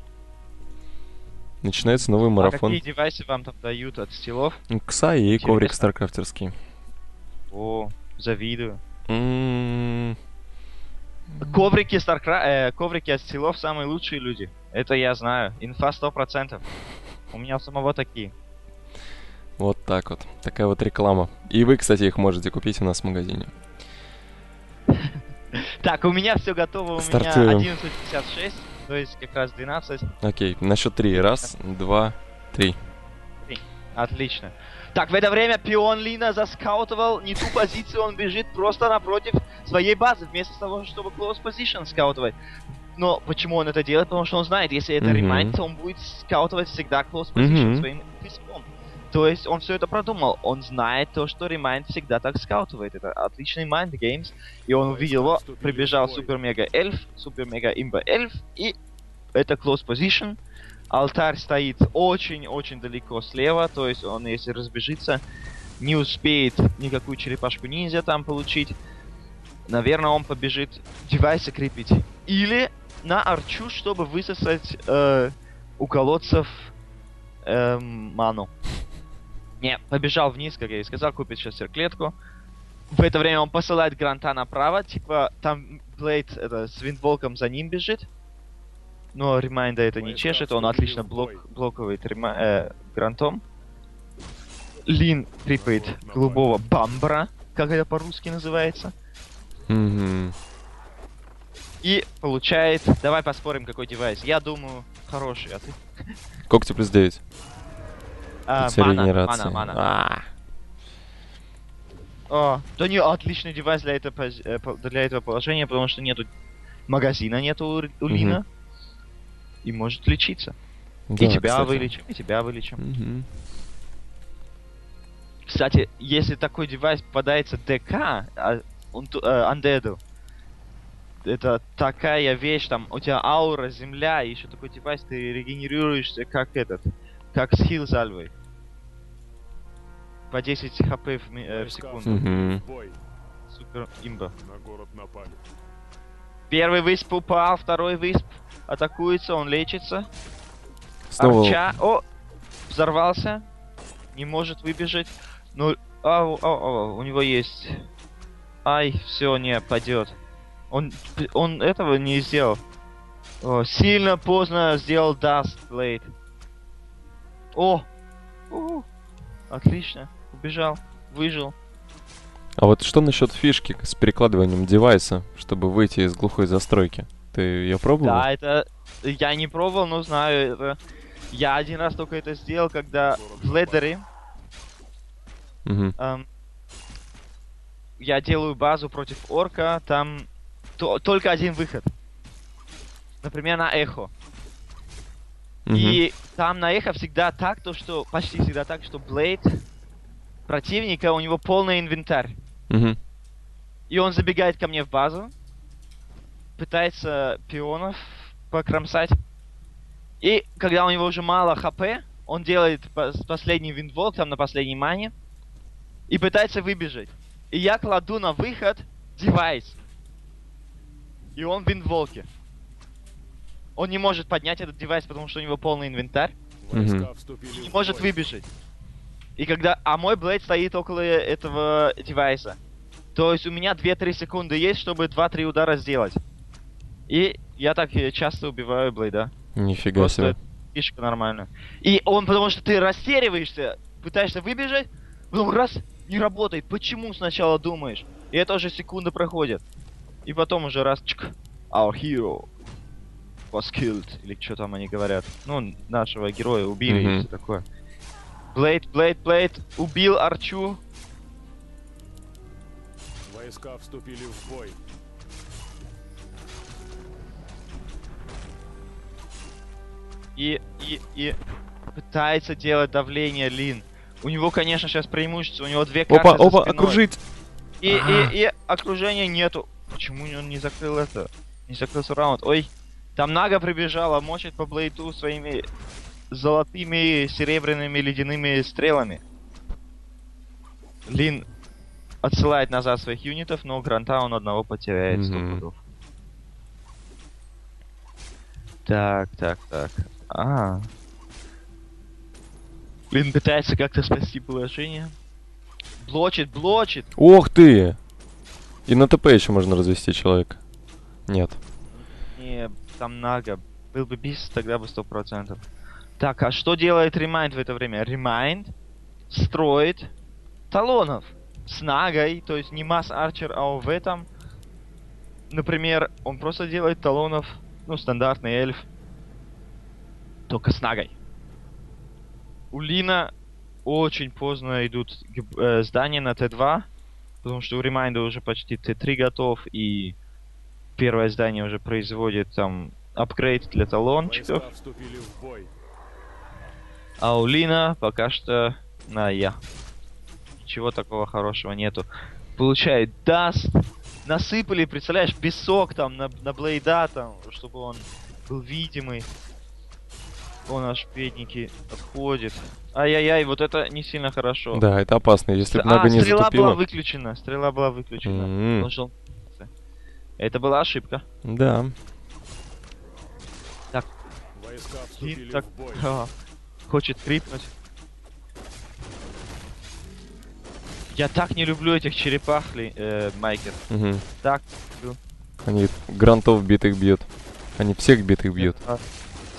Начинается новый А марафон. какие девайсы вам там дают от стилов? Кса и коврик Интересно. старкрафтерский. О, завидую. М, Коврики Старкра... э, коврики от стилов самые лучшие люди. Это я знаю. Инфа 100%. У меня у самого такие. Вот так вот. Такая вот реклама. И вы, кстати, их можете купить у нас в магазине. Так, у меня все готово. У Стартуем. меня 11.56, то есть как раз 12. Окей, на счет три. Раз, два, три. Отлично. Так, в это время пион Лина заскаутовал не ту позицию, он бежит просто напротив своей базы, вместо того, чтобы close position скаутовать. Но почему он это делает? Потому что он знает, если это ремайнд, то он будет скаутовать всегда close position Мгм. своим. То есть он все это продумал. Он знает то, что ремайнд всегда так скаутывает. Это отличный mind games. И он увидел его, прибежал супер мега эльф, супер мега имба эльф, и это close position. Алтарь стоит очень-очень далеко слева, то есть он, если разбежится, не успеет никакую черепашку ниндзя там получить. Наверное, он побежит девайсы крепить. Или на арчу, чтобы высосать э, у колодцев эм, ману. Не, побежал вниз, как я и сказал, купит сейчас серклетку. В это время он посылает Гранта направо, типа там Блейд это, с виндволком за ним бежит. Но Ремайнда это не чешет, он отлично блок, блоковает рема- э, Грантом. Лин трипает голубого бамбра, как это по-русски называется. Мгм. И получает... Давай поспорим, какой девайс. Я думаю, хороший, а ты? Когти плюс 9. А, мана, мана, мана. А, О, да не, отличный девайс для этого, э, для этого положения, потому что нету магазина, нету у. Лина. И может лечиться. да, и тебя кстати. вылечим, и тебя вылечим. Кстати, если такой девайс попадается ДК, а, э, Undead, это такая вещь, там, у тебя аура, земля, и еще такой девайс, ты регенерируешься как этот, как с хил зальвой. По 10 хп в, ми- э, в секунду. Супер имба. На город напали. Первый высп упал, второй высп атакуется, он лечится. Снова Арча, о, взорвался, не может выбежать. Ну, ау, ау, ау, у него есть. Ай, все, не, падет. Он, он этого не сделал. О, сильно поздно сделал Dust Blade. О, у, отлично, убежал, выжил. А вот что насчет фишки с перекладыванием девайса, чтобы выйти из глухой застройки? Ты ее пробовал? Да, это я не пробовал, но знаю это. Я один раз только это сделал, когда в ледере Мгм. эм, я делаю базу против орка, там то- только один выход. Например, на эхо. Мгм. И там на эхо всегда так, то что почти всегда так, что Блейд противника, у него полный инвентарь. Мгм. И он забегает ко мне в базу, пытается пионов покромсать. И когда у него уже мало хп, он делает пос- последний виндволк там на последней мане и пытается выбежать. И я кладу на выход девайс. И он в виндволке. Он не может поднять этот девайс, потому что у него полный инвентарь. Вступили И не может выбежать. И когда... А мой блейд стоит около этого девайса. То есть у меня 2-3 секунды есть, чтобы 2-3 удара сделать. И я так э, часто убиваю блейда. Нифига Просто себе. фишка нормальная. И он, потому что ты растериваешься, пытаешься выбежать, потом раз, не работает. Почему сначала думаешь? И это уже секунды проходят. И потом уже раз, чик, our hero was killed. Или что там они говорят. Ну, нашего героя убили Мгм. и все такое. Блейд, Блейд, Блейд убил Арчу. Войска вступили в бой. и, и, и пытается делать давление Лин. У него, конечно, сейчас преимущество, у него две карты Опа, опа, окружить! И, и, и окружения нету. Почему он не закрыл это? Не закрыл свой раунд. Ой, там Нага прибежала, мочит по Блейду своими золотыми, серебряными, ледяными стрелами. Лин отсылает назад своих юнитов, но Гранта он одного потеряет сто Мгм. пудов. Так, так, так. А. Лин пытается как-то спасти положение. Блочит, блочит. Ох ты! И на ТП еще можно развести человека. Нет. Не, там Нага. Был бы бис, тогда бы сто процентов. Так, а что делает Ремайнд в это время? Ремайнд строит талонов с Нагой, то есть не Mass Archer, а в этом, например, он просто делает талонов, ну, стандартный эльф, только с Нагой. У Лина очень поздно идут э, здания на Т2, потому что у Ремайнда уже почти Т3 готов, и первое здание уже производит там апгрейд для талончиков, Войска вступили в бой. а у Лина пока что на я. Ничего такого хорошего нету. Получает даст. Насыпали, представляешь, песок там на, на Блейда там, чтобы он был видимый. Он аж бедненький отходит. Ай-яй-яй, вот это не сильно хорошо. Да, это опасно. Если бы а, Нага не стрела была затупила... выключена. Стрела была выключена. М. Должен- Это была ошибка. Да. Войска И вступили так, в бой. ха, хочет крипнуть. Я так не люблю этих черепах, ли, э, Майкер. Мгм. Так. Они грантов битых бьют. Они всех битых бьют. а,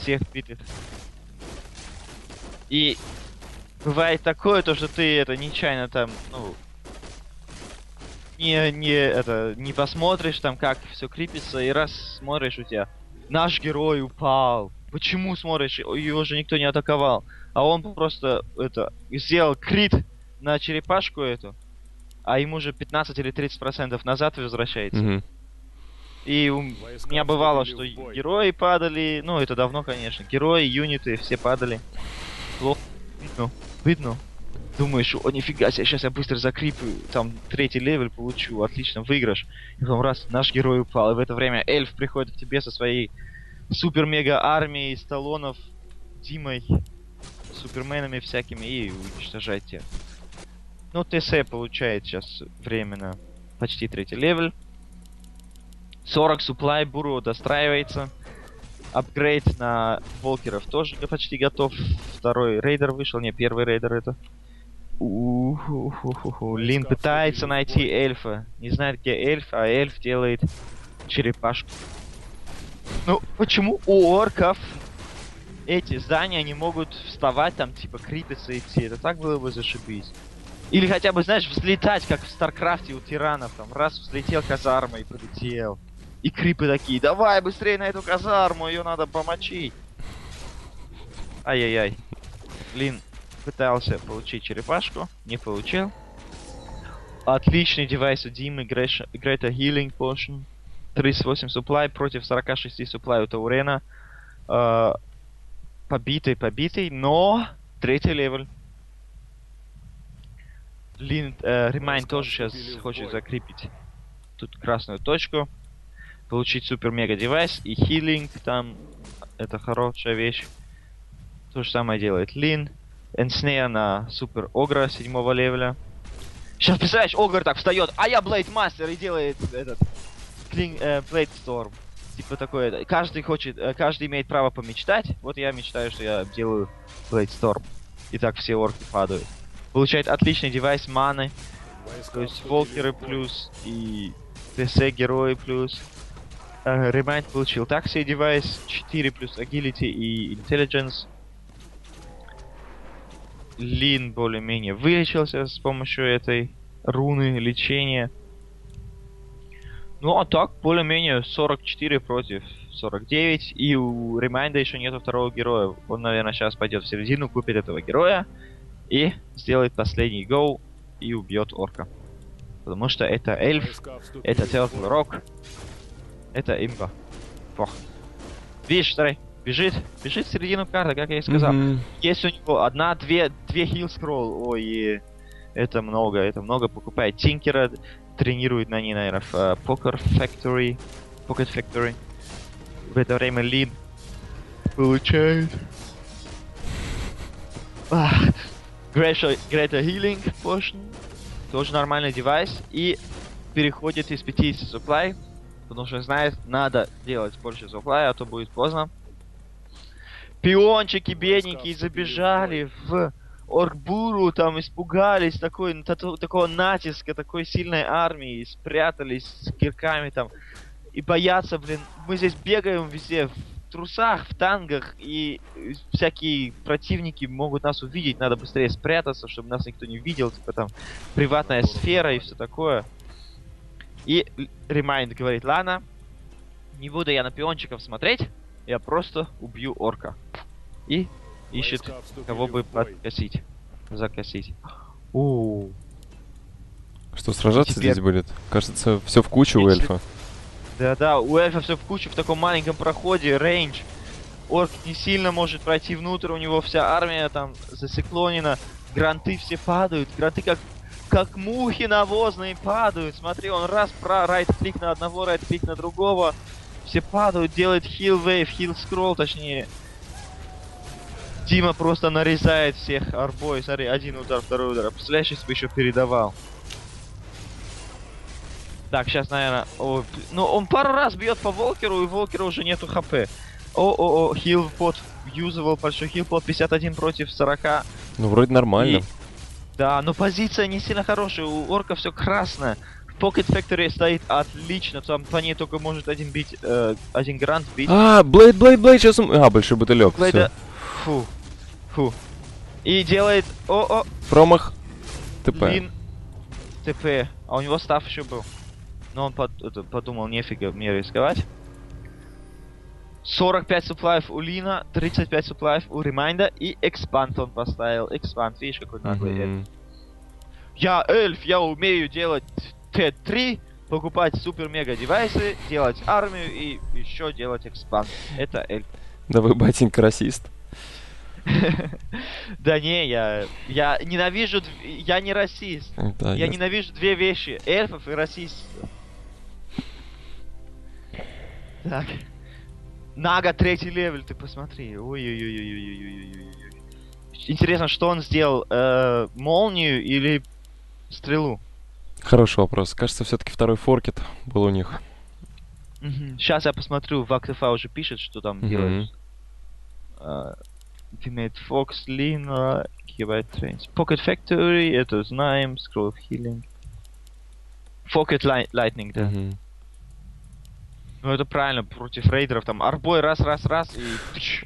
Всех битых. И бывает такое, то, что ты это нечаянно там, ну, не, не, это, не посмотришь там, как все крепится, и раз смотришь у тебя, наш герой упал. Почему смотришь, его же никто не атаковал. А он просто, это, сделал крит на черепашку эту, а ему же 15 или 30 процентов назад возвращается. Мгм. И у Войска меня бывало, что герои падали, ну это давно, конечно, герои, юниты, все падали. Плохо видно, видно. Думаешь, о, нифига себе, сейчас я быстро закриплю, там третий level получу, отлично, выигрыш. И потом раз, наш герой упал, и в это время эльф приходит к тебе со своей супер-мега-армией с талонов, Димой, суперменами всякими и уничтожает тебя. Ну, ТС получает сейчас временно почти третий level. 40 supply буру достраивается. Апгрейд на волкеров тоже почти готов. Второй рейдер вышел, не первый рейдер это. Лин пытается найти эльфа. Не знает, где эльф, а эльф делает черепашку. Ну, почему у орков эти здания не могут вставать там, типа, крипиться идти? Это так было бы зашибись. Или хотя бы, знаешь, взлетать, как в Старкрафте у терранов. Там раз взлетел казарма и полетел. И крипы такие, давай быстрее на эту казарму, ее надо помочить. Ай-яй-яй. Лин пытался получить черепашку, не получил. Отличный девайс у Димы, Greater Healing Potion. 38 supply против 46 supply у Таурена. Э, побитый, побитый, но третий level. Лин, э, Ремайн тоже сейчас хочет закрипить тут красную точку. Получить супер мега девайс и healing там. Это хорошая вещь. То же самое делает Лин. Ensnare на супер Огра седьмого левеля. Сейчас, представляешь, Огр так встает, а я Blade Master и делает этот Клин, э, Blade Storm. Типа такое, каждый хочет, э, каждый имеет право помечтать. Вот я мечтаю, что я делаю Blade Storm. И так все орки падают. Получает отличный девайс маны, то есть Волкеры плюс и ТС герои плюс. Э, Ремайнд получил такси девайс 4 плюс Agility и Intelligence. Лин более-менее вылечился с помощью этой руны лечения. Ну а так, более-менее 44 против 49. И у Ремайнда еще нету второго героя. Он, наверное, сейчас пойдет в середину, купит этого героя и сделает последний гоу и убьет орка. Потому что это эльф, это бой. Rock, это имба. Фох. Видишь, старый, бежит, бежит в середину карты, как я и сказал. Мгм. Есть у него одна, две, две хил скролл. Ой, это много, это много. Покупает Тинкера, тренирует на ней, наверное, в э, Poker Factory, Pocket Factory. В это время Лин получает Ах, Греша, Грета Healing Potion, тоже нормальный девайс, и переходит из 50 supply, потому что знает, надо делать больше supply, а то будет поздно. Пиончики бедненькие забежали в Оркбуру там испугались такой, тато- такого натиска, такой сильной армии, спрятались с кирками там и боятся, блин. Мы здесь бегаем везде, в трусах, в тангах, и всякие противники могут нас увидеть, надо быстрее спрятаться, чтобы нас никто не видел, типа там приватная сфера и все такое. И Ремайнд говорит, ладно, не буду я на пиончиков смотреть, я просто убью орка. И ищет кого бы подкосить. Закосить. У. Что, сражаться Теперь- здесь будет? Кажется, все в кучу у Если- эльфа. Да-да, у эльфа все в кучу в таком маленьком проходе, range. Орк не сильно может пройти внутрь, у него вся армия там зациклонена. Гранты все падают, гранты как как мухи навозные падают. Смотри, он раз про райт-клик на одного, райт-клик на другого. Все падают, делает хил вейв, хил скролл, точнее. Дима просто нарезает всех арбой. Смотри, один удар, второй удар. Представляешь, если бы еще передавал. Так, сейчас, наверное... О, ну, он пару раз бьет по Волкеру, и Волкера уже нету хп. О-о-о, хил под юзывал большой хил под 51 против 40. Ну, вроде нормально. И- Да, но позиция не сильно хорошая, у орка все красное. В Pocket Factory стоит отлично, там по ней только может один бить, э, один грант бить. А, Блейд, Блейд, Блейд, сейчас... А, большой бутылек. Блейда- Фу, фу. И делает, о-о, Промах. ТП. Лин ТП. А у него став еще был. Но он под- это, подумал, нефига мне рисковать. 45 суплаев у Лина, 35 суплаев у Ремайнда и expand он поставил. Expand, видишь, какой наглый эльф. Мгм. Я эльф, я умею делать Т3, покупать супер-мега девайсы, делать армию и еще делать expand. Это эльф. Да вы, батенька, расист. Да не, я, я ненавижу, я не расист. Да, Я ненавижу две вещи. Эльфов и расистов. Так. Нага третий левель, ты посмотри. Ой-ой-ой-ой-ой-ой-ой-ой. Интересно, что он сделал? Э, молнию или стрелу? Хороший вопрос. Кажется, все-таки второй форкет был у них. Сейчас я посмотрю, в ActiveA уже пишет, что там делают. Э, Ultimate Fox, Lina, Gigabyte Trains. Pocket Factory, это знаем, Scroll of Healing. Pocket Light- Lightning, да. Мгм. Ну это правильно, против рейдеров там арбой раз, раз, раз и...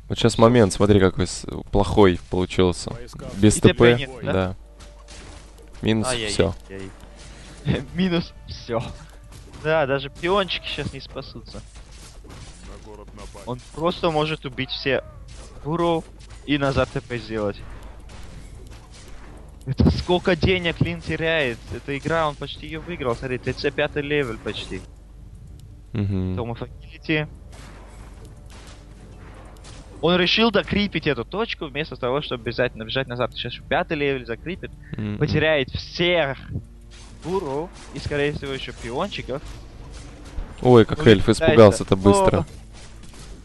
Вот сейчас момент, смотри, какой с- плохой получился. Без И ТП, нет, да. да? Минус Ай-яй-яй. все. Минус все. Да, даже пиончики сейчас не спасутся. на город напали. Он просто может убить все буров и назад ТП сделать. Это сколько денег Лин теряет. Эта игра, он почти ее выиграл. Смотри, ТЦ пятый level почти. Tome of Agility. Он решил докрипить эту точку вместо того, чтобы бежать, бежать назад. Сейчас пятый level закрипит. Потеряет всех буров и, скорее всего, еще пиончиков. Ой, как эльф испугался-то быстро.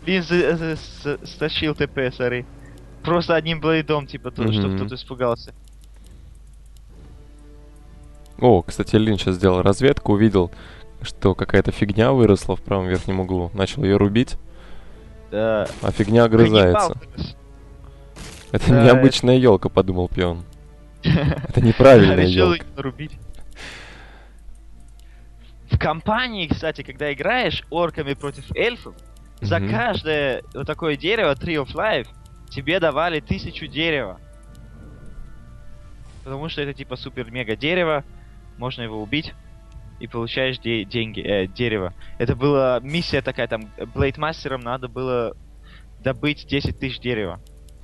Лин стащил ТП, смотри. Просто одним блейдом, типа, то, чтобы Мгм. кто-то испугался. О, кстати, Лин сейчас сделал разведку, увидел, что какая-то фигня выросла в правом верхнем углу. Начал ее рубить, Да. а фигня огрызается. Каннибал. Это Да, необычная елка, подумал пион. Это неправильная елка. В компании, кстати, когда играешь орками против эльфов, за каждое вот такое дерево, Tree of Life, тебе давали тысячу дерева. Потому что это типа супер-мега дерево, можно его убить и получаешь де- деньги, э, дерево. Это была миссия такая, там, Блейдмастерам надо было добыть 10 тысяч дерева.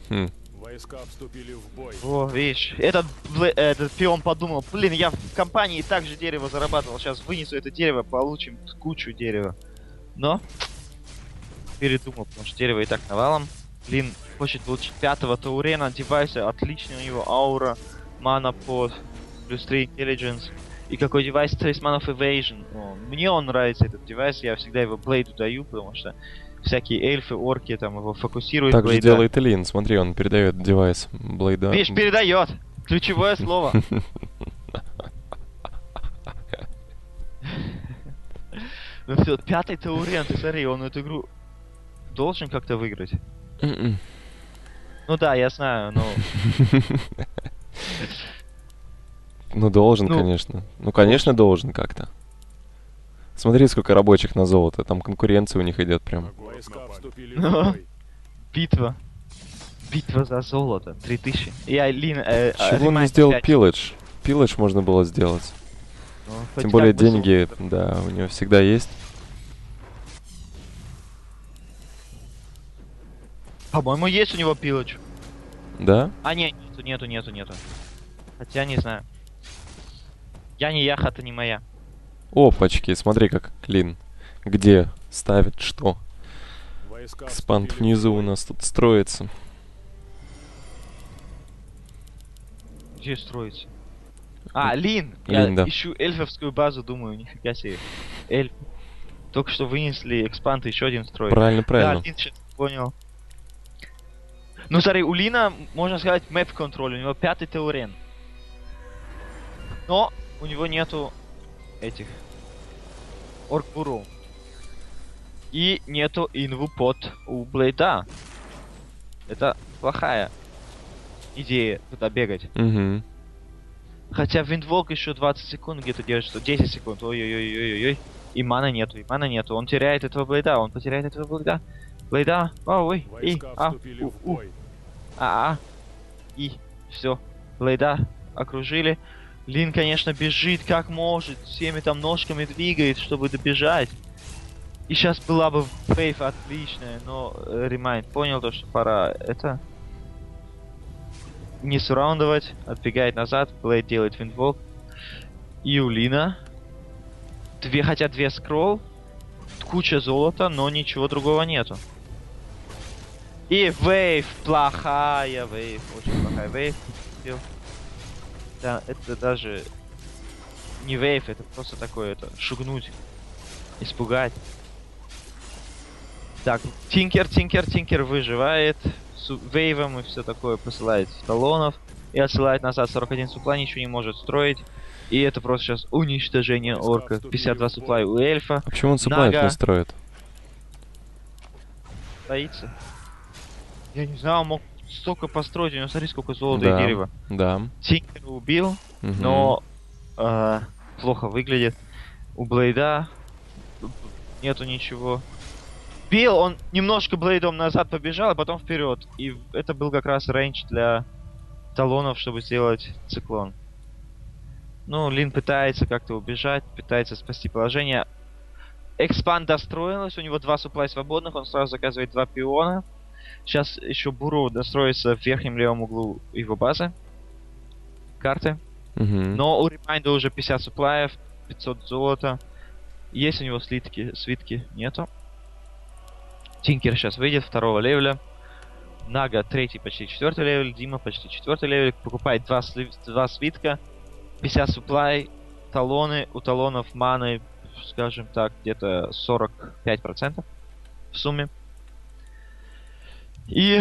Хм. Войска вступили в бой. О, видишь, этот, этот пион подумал, блин, я в компании также дерево зарабатывал, сейчас вынесу это дерево, получим кучу дерева. Но передумал, потому что дерево и так навалом. Блин, хочет получить пятого таурена, девайса, отличный у него аура, мана под, плюс 3 intelligence. И какой девайс? Of Evasion. О, мне он нравится, этот девайс, я всегда его Блейду даю, потому что всякие эльфы, орки там его фокусируют. Так же Блейда. делает и Лин. Смотри, он передает девайс Блейда. Видишь, передает. Ключевое слово. Ну все, пятый Таурен, ты смотри, он эту игру должен как-то выиграть. М-м. Ну да, я знаю, но... Ну, должен, Ну, конечно. Ну, конечно, должен как-то. Смотри, сколько рабочих на золото. Там конкуренция у них идет прям. бой. Битва. Битва за золото. 3000. И Алина... Э, Чего он не сделал пилэдж? Пилэдж можно было сделать. Ну, Тем более деньги, да, у него всегда есть. По-моему, есть у него пилоч. Да? А, нет, нету, нету, нету, нету. Хотя не знаю. Я не я, хата не моя. Опачки, смотри, как клин. Где ставит что? Экспанд внизу у нас тут строится. Где строится? А, Лин! Я Лин, да. ищу эльфовскую базу, думаю, нифига себе. Эльф. Только что вынесли экспант, еще один строит. Правильно, Да, правильно. Лин сейчас понял. Ну, смотри, у Лина, можно сказать, мэп контроль, у него пятый теорем. Но у него нету этих оркбуру. И нету инву под у Блейда. Это плохая идея туда бегать. Угу. Хотя Виндволк еще 20 секунд где-то держится, 10 секунд, ой-ой-ой-ой-ой. И мана нету, и мана нету. Он теряет этого Блейда, он потеряет этого Блейда. Блейда, а, ой, и, а, у, у, а. И, все. Блейда окружили. Лин, конечно, бежит как может, всеми там ножками двигает, чтобы добежать. И сейчас была бы вейв отличная, но э, Ремайнд понял то, что пора это... Не сураундовать, отбегает назад, Блейд делает виндволк. И у Лина... Две, хотя две скролл, куча золота, но ничего другого нету. И вейв, плохая вейв, очень плохая вейв. Да, это даже не вейв, это просто такое, это шугнуть, испугать. Так, Тинкер, Тинкер, Тинкер выживает с вейвом и все такое, посылает талонов и отсылает назад 41 супла, ничего не может строить. И это просто сейчас уничтожение орка. вступили 52 в суплай у эльфа. А почему он суплайт Нага. не строит? Стоится. Я не знаю, он мог столько построить, у него смотри, сколько золота Да. и дерева. Да. Тинкера убил, Мгм. но э, плохо выглядит. У Блейда нету ничего. Бил, он немножко Блейдом назад побежал, а потом вперед. И это был как раз range для талонов, чтобы сделать циклон. Ну, Лин пытается как-то убежать, пытается спасти положение. Expand достроилась, у него два supply свободных, он сразу заказывает два пиона. Сейчас еще Буру достроится в верхнем левом углу его базы. Карты. Мгм. Но у Ремайнда уже 50 суплаев, 500 золота. Есть у него слитки, свитки? Нету. Тинкер сейчас выйдет, второго левеля. Нага третий, почти четвертый level. Дима почти четвертый level. Покупает два, сли- два свитка. 50 supply. Талоны. У талонов маны, скажем так, где-то 45% в сумме. И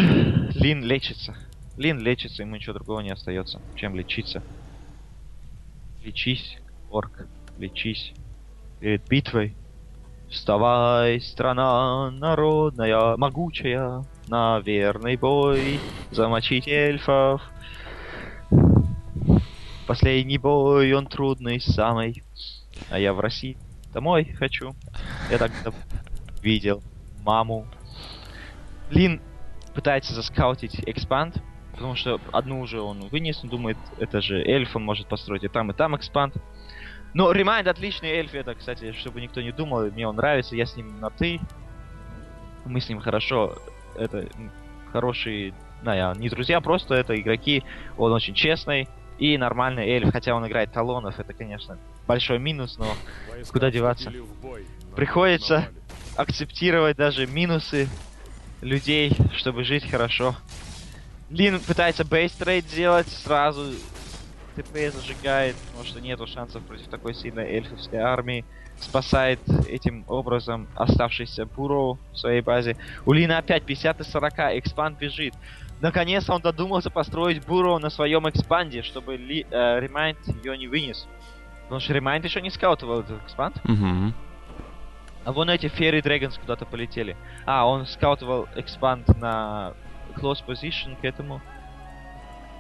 Лин лечится. Лин лечится, ему ничего другого не остается, чем лечиться. Лечись, орк, лечись. Перед битвой. Вставай, страна народная, могучая, на верный бой, замочить эльфов. Последний бой, он трудный самый. А я в России домой хочу. Я так видел маму. Lyn пытается заскаутить expand, потому что одну уже он вынес, он думает, это же эльф, он может построить и там, и там expand. Но Remind отличный эльф, это, кстати, чтобы никто не думал, мне он нравится, я с ним на ты. Мы с ним хорошо, это хорошие, ну, я, не друзья, просто это игроки, он очень честный и нормальный эльф, хотя он играет талонов, это, конечно, большой минус, но Войска Куда деваться? бой. Приходится. акцептировать даже минусы людей, чтобы жить хорошо. Лин пытается бейстрейд сделать, сразу ТП зажигает, потому что нету шансов против такой сильной эльфовской армии. Спасает этим образом оставшийся Буро в своей базе. У Лина опять 50 из 40, экспанд бежит. Наконец он додумался построить Буро на своем экспанде, чтобы Ли, э, ее не вынес. Потому что Remind еще не скаутовал этот expand. Мгм. А вон эти Faerie Dragons куда-то полетели. А, он скаутовал expand на close position к этому.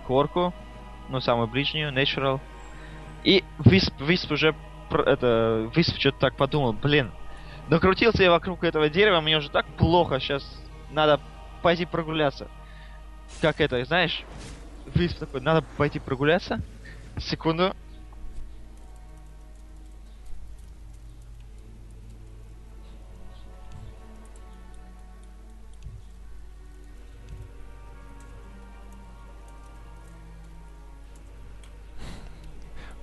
К орку. Ну, самую ближнюю, natural. И Wisp, Wisp уже... Это... Висп что-то так подумал, блин. Накрутился я вокруг этого дерева, мне уже так плохо, сейчас надо пойти прогуляться. Как это, знаешь? Висп такой, надо пойти прогуляться. Секунду.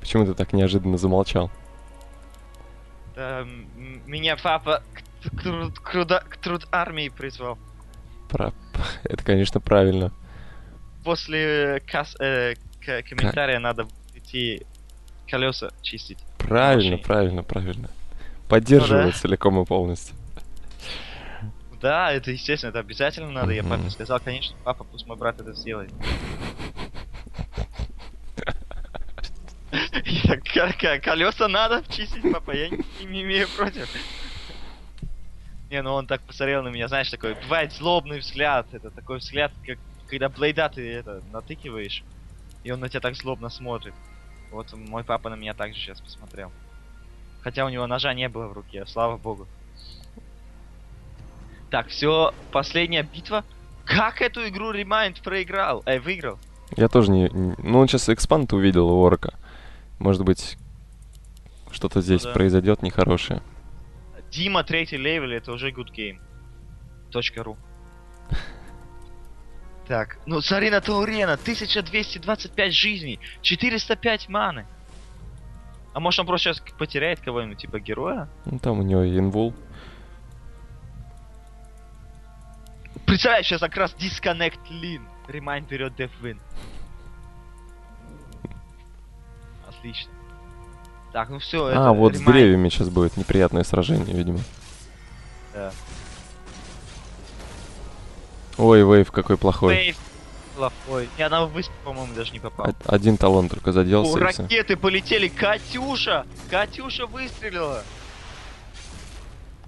Почему ты так неожиданно замолчал? Да, м- меня папа к, к труд, к труда- к труд армии призвал. Про... Это, конечно, правильно. После кас, э, к- комментария надо идти колеса чистить. Правильно, машине. правильно, правильно. Поддерживаю Ну да. целиком и полностью. Да, это естественно, это обязательно надо. Я Мгм. папе сказал, конечно, папа, пусть мой брат это сделает. Я так, «Ка- ка- колеса надо чистить, папа, я не, имею против. Не, ну он так посмотрел на меня, знаешь, такой, бывает злобный взгляд, это такой взгляд, как когда блейда ты это натыкиваешь, и он на тебя так злобно смотрит. Вот мой папа на меня так же сейчас посмотрел. Хотя у него ножа не было в руке, слава богу. Так, все, последняя битва. Как эту игру Remind проиграл? Эй, выиграл. Я тоже не- Ну, он сейчас экспант увидел у Орка. Может быть, что-то здесь да. произойдет нехорошее. Дима третий level, это уже good game. Ру. Так, ну Сарина Таурена, 1225 жизней, 405 маны. А может он просто сейчас потеряет кого-нибудь, типа героя? Ну, там у него invul. Представляешь, сейчас как раз disconnect Lyn. Remind берет Death Отлично. Так, ну все, А, вот с деревьями сейчас будет неприятное сражение, видимо. Да. Ой, Вейв какой плохой. Вейв плохой. Ни одного выспа, по-моему, даже не попал. О- Один талон только О, заделся и всё. ракеты полетели! Катюша! Катюша выстрелила!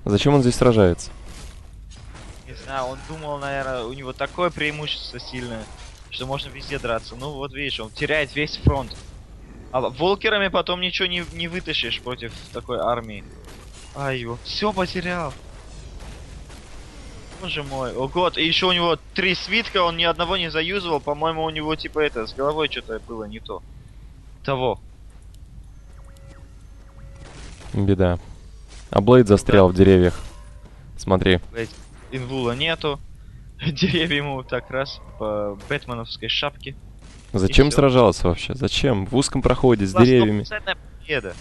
Зачем он здесь сражается? Не знаю, он думал, наверное, у него такое преимущество сильное, что можно везде драться. Ну вот видишь, он теряет весь фронт. А волкерами потом ничего не, не вытащишь против такой армии. Ай, все потерял. Боже мой, о год, и еще у него три свитка, он ни одного не заюзывал, по-моему, у него типа это, с головой что-то было не то. Того. Беда. А Блейд застрял в деревьях. Смотри. Блять, инвула нету. Деревья ему так раз по бэтменовской шапке. Зачем всё. сражался вообще? Зачем? В узком проходе, с деревьями. победа.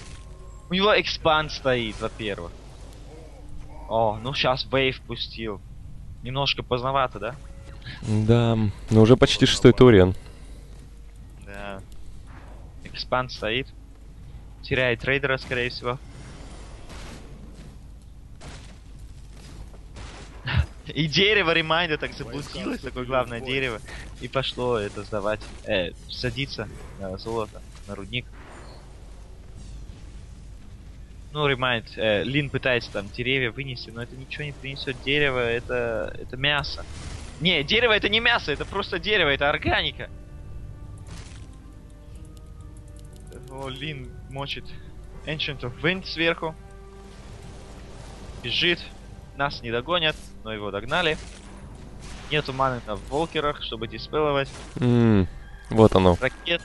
У него экспанд стоит, во-первых. О, ну сейчас вейв пустил. Немножко поздновато, да? Да, ну уже почти шестой турен. Да. Экспанд стоит. Теряет трейдера, скорее всего. И дерево ремайда так заблудилось, такое главное дерево. И пошло это сдавать, э, садиться на золото, на рудник. Ну, ремайнд, э, Лин пытается там деревья вынести, но это ничего не принесет. Дерево это, это мясо. Не, дерево это не мясо, это просто дерево, это органика. О, Лин мочит Ancient of Wind сверху. Бежит. Нас не догонят, но его догнали. Нету маны на волкерах, чтобы диспеловать. М, Вот оно. Ракет.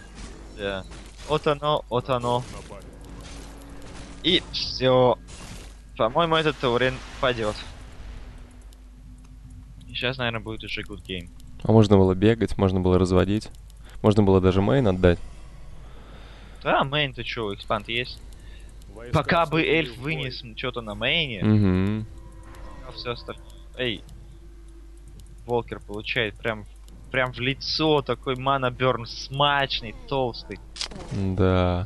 Да. Вот оно, вот оно. И все. По-моему, этот Таурен падет. Сейчас, наверное, будет уже good game. А можно было бегать, можно было разводить. Можно было даже main отдать. Да, main, ты чё, expand есть? Войска Пока бы эльф вынес что-то на мейне, Угу. Все остальное. Эй, Walker получает прям, прям в лицо такой mana burn смачный, толстый. Да.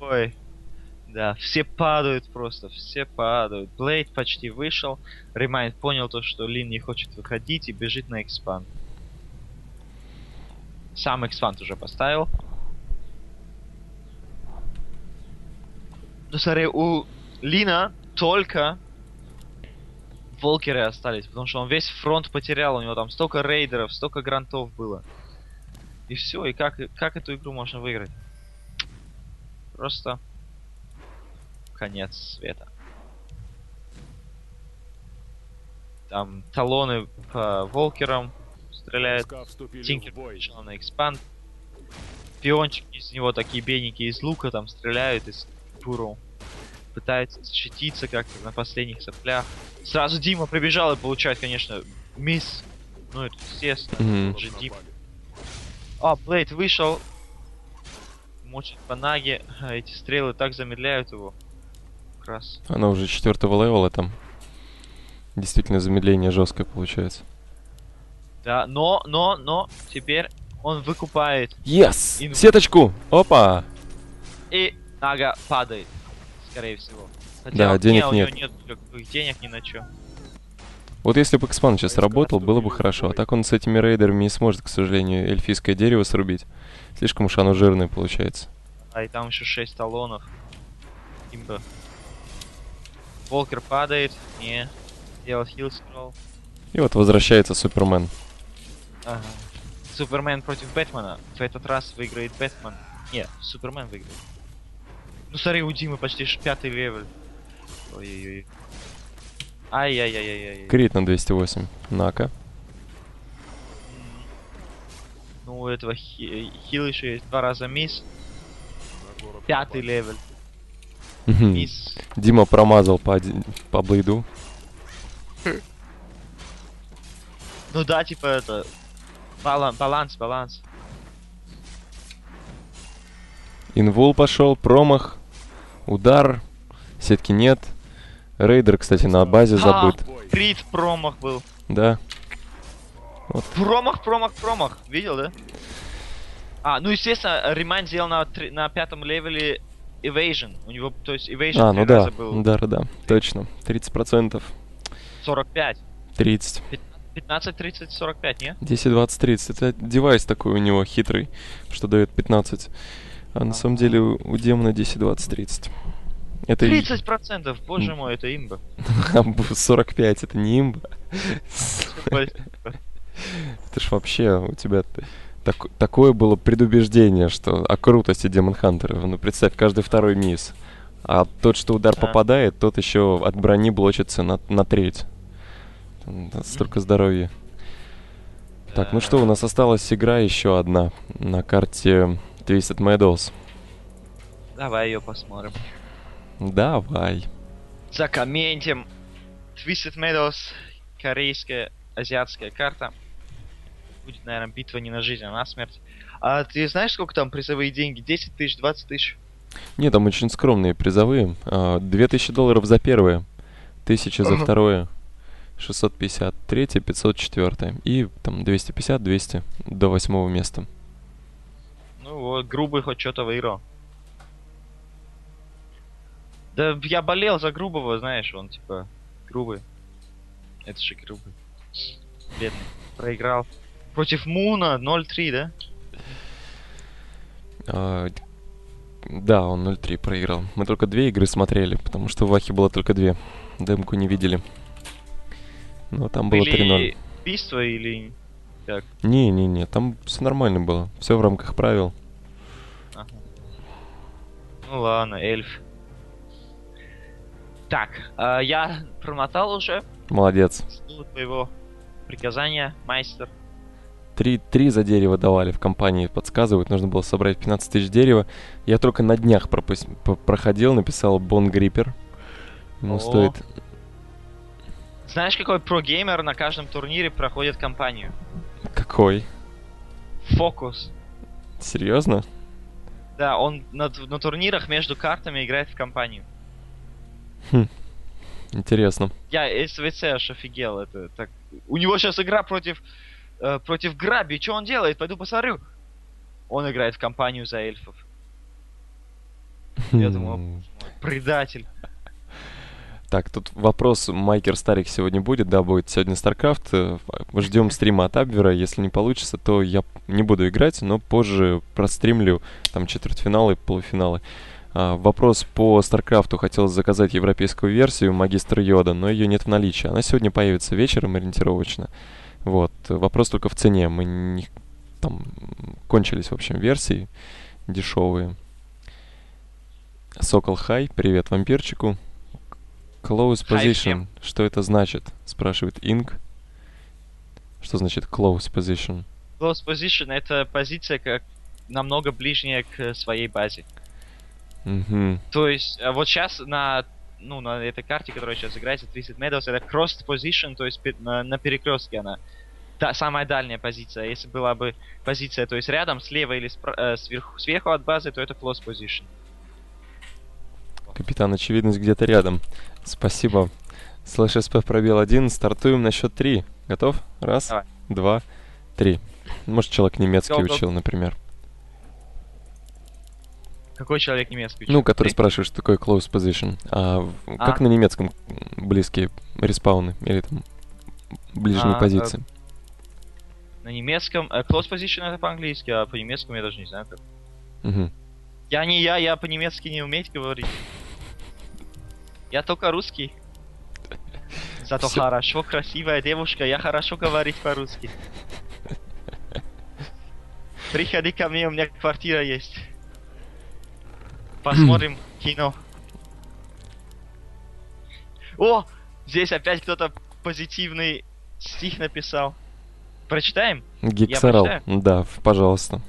Ой, да, все падают просто, все падают. Blade почти вышел. Remind понял то, что Lyn не хочет выходить и бежит на expand. Сам expand уже поставил. Ну, смотри, у Лина только волкеры остались, потому что он весь фронт потерял, у него там столько рейдеров, столько грантов было. И все, и как, как эту игру можно выиграть? Просто конец света. Там талоны по волкерам стреляют, Тинкер на экспанд. Пиончики из него такие беники из лука там стреляют из буру. Пытаются защититься как-то на последних соплях. Сразу Дима прибежал и получает, конечно, мисс. Ну, это естественно. Мгм. это же Дима. А, Блейд вышел. Мочит по ноге. А, Эти стрелы так замедляют его. Как раз. Она уже четвертого левела там. Действительно, замедление жесткое получается. Да, но, но, но, теперь он выкупает. Yes! Ин- Сеточку! Опа! И нога падает. Скорее всего. Да, денег не, нет. нет никаких денег ни на что. Вот если бы экспан сейчас Войска работал, было бы хорошо. А так он с этими рейдерами не сможет, к сожалению, эльфийское дерево срубить. Слишком уж оно жирное получается. А и там еще 6 талонов. Имба. Волкер падает. Не. Делать heal scroll. И вот возвращается Супермен. Ага. Супермен против Бэтмена. В этот раз выиграет Бэтмен. Не, Супермен выиграет. Ну смотри, у Димы почти пятый level. Ой-ой-ой. Ай-яй-яй-яй-яй. Crit на 208. Нака. Ну, у этого хи- хил еще есть два раза мисс. Пятый level. Miss. Дима промазал по, по блейду. Ну да, типа это. Баланс, баланс, баланс. Invul пошел, промах, удар, сетки нет. Рейдер, кстати, на базе А! забыт. Crit промах был. Да. Промах, промах, промах. Видел, да? А, ну естественно, Remind сделал на, три- на пятом левеле Evasion. У него, то есть Evasion А, ну да. был Да, да, да. Точно. 30%. 45. 30. 15, 30, 45, не? 10, 20, 30. Это девайс такой у него хитрый, что дает 15. А на самом деле у, у демона 10, 20, 30. Это и- 30 процентов, боже мой, это имба. а, бу- 45, это не имба. Это ж вообще у тебя так- такое было предубеждение, что о крутости Демон Хантера. Ну, представь, каждый второй мисс. А тот, что удар Да. попадает, тот еще от брони блочится на, на треть. Столько здоровья. Так, ну что, у нас осталась игра еще одна на карте Twisted Meadows. Давай ее посмотрим. Давай. Закомментим. Twisted Meadows, корейская, азиатская карта. Будет, наверное, битва не на жизнь, а на смерть. А ты знаешь, сколько там призовые деньги? 10 тысяч, 20 тысяч? Не, там очень скромные призовые. А, 2000 долларов за первое, 1000 за второе, 650 третье, 504 и там 250, 200 до восьмого места. Ну вот, грубый хоть что-то выиграл. Да я болел за грубого, знаешь, он типа грубый. Это же грубый. Бедный. Проиграл. Против Муна 0-3, да? А, да, он 0-3 проиграл. Мы только две игры смотрели, потому что у Вахи было только две. Демку не видели. Но там было 3-0. Были убийства или... Не-не-не, там все нормально было. Все в рамках правил. Ага. Ну ладно, эльф. Так, а, я промотал уже. Молодец. Жду твоего приказания, майстер. Три, три за дерево давали в компании, подсказывают. Нужно было собрать 15 тысяч дерева. Я только на днях пропус- п- проходил, написал Бон Гриппер. Ему О. стоит... Знаешь, какой прогеймер на каждом турнире проходит кампанию? Какой? Фокус. Серьезно? Да, он на, на турнирах между картами играет в компанию. Интересно. Я СВЦ аж офигел, это так. У него сейчас игра против э, против Граби. Что он делает? Пойду посмотрю. Он играет в компанию за эльфов. Я думал, Хм. Предатель. Так, тут вопрос, Майкер Старик сегодня будет, да, будет сегодня StarCraft. Э, Ждем стрима от Абвера. Если не получится, то я не буду играть, но позже простримлю там четвертьфиналы, полуфиналы. А, вопрос по StarCraft. Хотелось заказать европейскую версию Магистр Йода, но ее нет в наличии. Она сегодня появится вечером ориентировочно. Вот. Вопрос только в цене. Мы не... Там кончились, в общем, версии дешевые. Сокол Хай, привет вампирчику. Close position. Что это значит? Спрашивает Инг. Что значит close position? Close position это позиция как намного ближняя к своей базе. Мгм. То есть, а вот сейчас на ну, на этой карте, которая сейчас играется, 30 Meadows, это crossed position, то есть на, на перекрестке она. Та, самая дальняя позиция. Если была бы позиция, то есть рядом, слева или спра- э, сверху, сверху от базы, то это close position. Капитан Очевидность где-то рядом. Спасибо. Слэш СП пробел один. Стартуем на счет три. Готов? Раз, Давай. два, три. Может, человек немецкий Go, go. учил, например. Какой человек немецкий учил? Ну, который Ты? спрашивает, что такое close position. А, А. как на немецком близкие респауны? Или там ближние А, э, позиции? На немецком... э, close position это по-английски, а по-немецкому я даже не знаю как. Мгм. Я не я, я по-немецки не уметь говорить. Я только русский. Зато Всё. хорошо, красивая девушка, я хорошо говорить по-русски. Приходи ко мне, у меня квартира есть. Посмотрим кино. О! Здесь опять кто-то позитивный стих написал. Прочитаем? Прочитаю? Да, пожалуйста.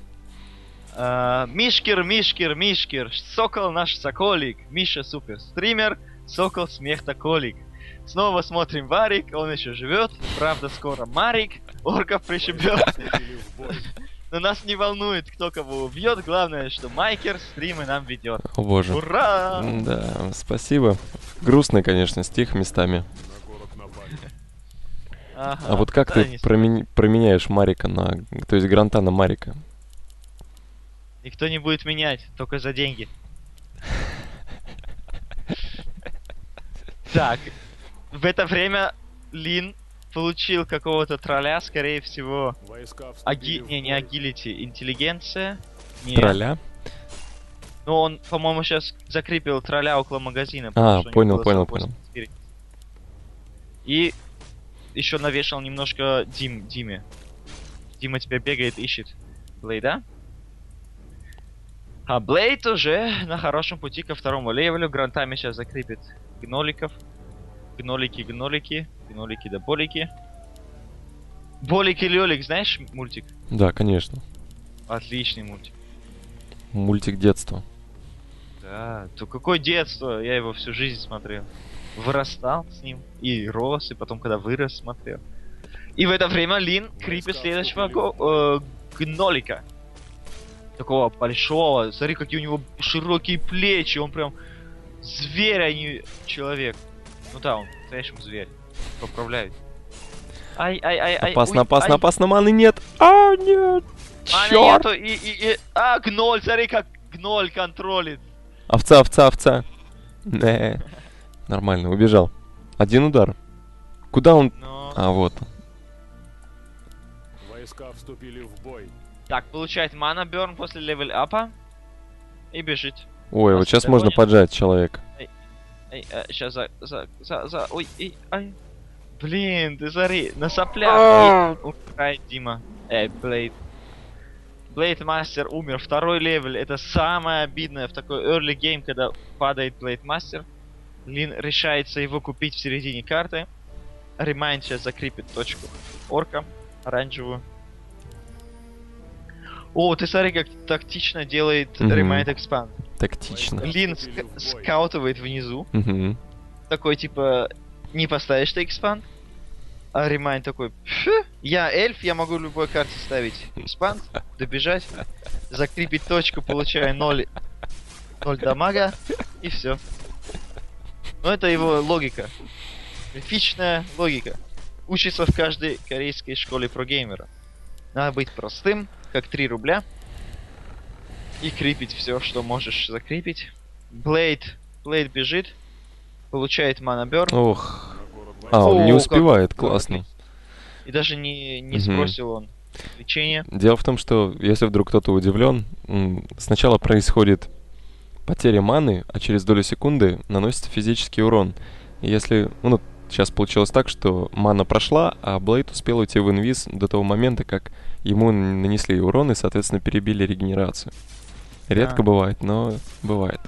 А, Мишкер, Мишкер, Мишкер, Сокол наш соколик, Миша супер стример, Сокол смех колик. Снова смотрим Варик, он еще живет, правда скоро Марик, орков пришибет. Но нас не волнует, кто кого убьет, главное, что Майкер стримы нам ведет. О боже. Ура! Да, спасибо. Грустный, конечно, стих местами. Ага. А вот как Да, ты промен- променяешь Марика на... То есть Гранта на Марика? Никто не будет менять, только за деньги. Так, в это время Лин получил какого-то тролля, скорее всего, Аги... Не, не агилити, интеллигенция. Не. Тролля? Ну, он, по-моему, сейчас закрепил тролля около магазина. А, понял, понял, 48 спирит. И еще навешал немножко Дим, Диме. Дима теперь бегает, ищет Блейда. А Блейд уже на хорошем пути ко второму левелю. Грантами сейчас закрепит гноликов. Гнолики, гнолики, гнолики да болики. Болик и Лёлик, знаешь мультик? Да, конечно. Отличный мультик. Мультик детства. Да, то какое детство, я его всю жизнь смотрел. Вырастал с ним, и рос, и потом, когда вырос, смотрел. И в это время Лин крипит следующего го- э, гнолика. Такого большого, смотри, какие у него широкие плечи, он прям зверь, а не человек. Ну да, он по-настоящему зверь. Поправляют. Ай, ай, ай, ай. Опасно, ой, опасно, ай. опасно, маны нет. А, нет. Маны Чёрт. нету, и, и, и... А, гноль, смотри, как гноль контролит. Овца, овца, овца. Не. Нормально, убежал. Один удар. Куда он? Но... А, вот. Войска вступили в бой. Так, получает mana burn после level up а и бежит. Ой, вот сейчас можно поджать человека. Эй, сейчас за, за, за, за, ой, эй, ай. Блин, ты смотри, на соплях. А. Эй, Умирает Дима. Эй, Blade. Blade Master умер. Второй level. Это самое обидное в такой early game, когда падает Blade Master. Lyn решается его купить в середине карты. Remind сейчас закрепит точку орка оранжевую. О, ты смотри, как тактично делает Мгм. Remind expand. Тактично. Lyn бой. скаутывает внизу. Мгм. Такой, типа, не поставишь ты expand. А Remind такой, «Пф, я эльф, я могу в любой карте ставить expand, добежать, закрепить точку, получая 0, 0 дамага, и все. Ну, это его логика. Мифичная логика. Учится в каждой корейской школе про геймера. Надо быть простым, как 3 рубля, и крепить все, что можешь закрепить. Блейд, Блейд бежит, получает мана Бёрн, Ох. А, он не О, как успевает, здорово. классно. и даже не, не Мгм. сбросил он лечение. Дело в том, что если вдруг кто-то удивлен, сначала происходит потеря маны, а через долю секунды наносится физический урон. И если, ну, сейчас получилось так, что мана прошла, а Блейд успел уйти в инвиз до того момента, как ему нанесли урон и, соответственно, перебили регенерацию. Редко Да. бывает, но бывает.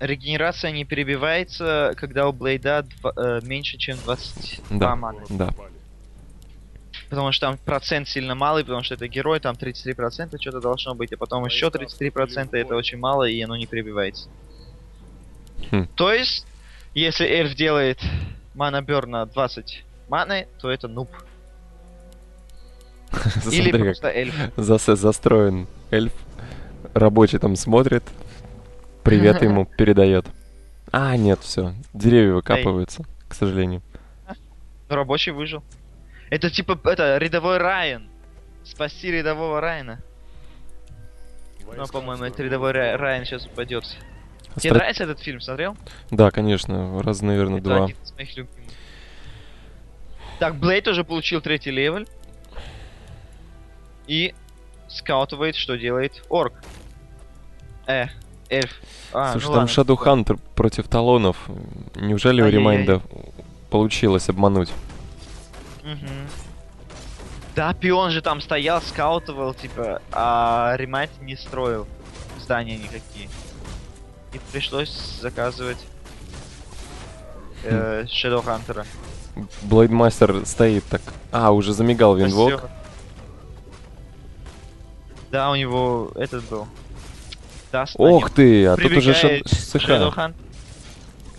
Регенерация не перебивается, когда у Блейда два- э, меньше, чем 22 Да. маны. Да. Потому что там процент сильно малый, потому что это герой, там 33% что-то должно быть, а потом еще 33% это очень мало, и оно не перебивается. Хм. То есть, если эльф делает мана на 20 маны, то это нуб. Или просто эльф. зас- застроен эльф. Рабочий там смотрит. Привет ему передает. А, нет, все. Деревья выкапываются, к сожалению. Ну, рабочий выжил. Это типа, это, рядовой Райан. Спаси рядового Райана. Ну, по-моему, это рядовой Ра- бой. Райан сейчас упадет. Тебе Стра- нравится этот фильм, смотрел? Да, конечно, раз, наверное, Это два. один из моих любимых. Так, Blade уже получил третий level. И скаутывает, что делает орк. Э, эльф. А, Слушай, ну там ладно. Shadow Hunter против талонов. Неужели у. Ремайнда получилось обмануть? Мгм. Да, peon же там стоял, скаутовал, типа, а Remind не строил здания никакие. И пришлось заказывать э, Shadow Hunter. Блейдмастер стоит так. А, уже замигал винвок. Да, у него этот был. Даст на Ох ты, а тут уже СХ.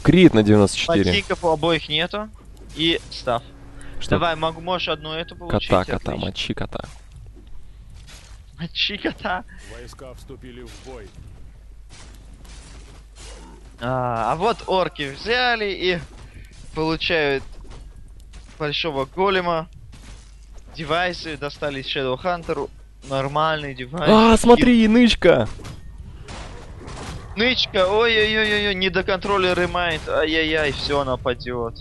Крит на 94. Патиков у обоих нету. И став. Что? Давай, могу, можешь одну эту получить. Кота, кота, отлично. мочи кота. Мочи кота. Войска вступили в бой. А, а вот орки взяли и получают большого голема. Девайсы достались Shadow Hunter. Нормальный девайс. А, смотри, нычка! Нычка, ой-ой-ой-ой, не до контроля ремайнд. Ай-яй-яй, все, она падет.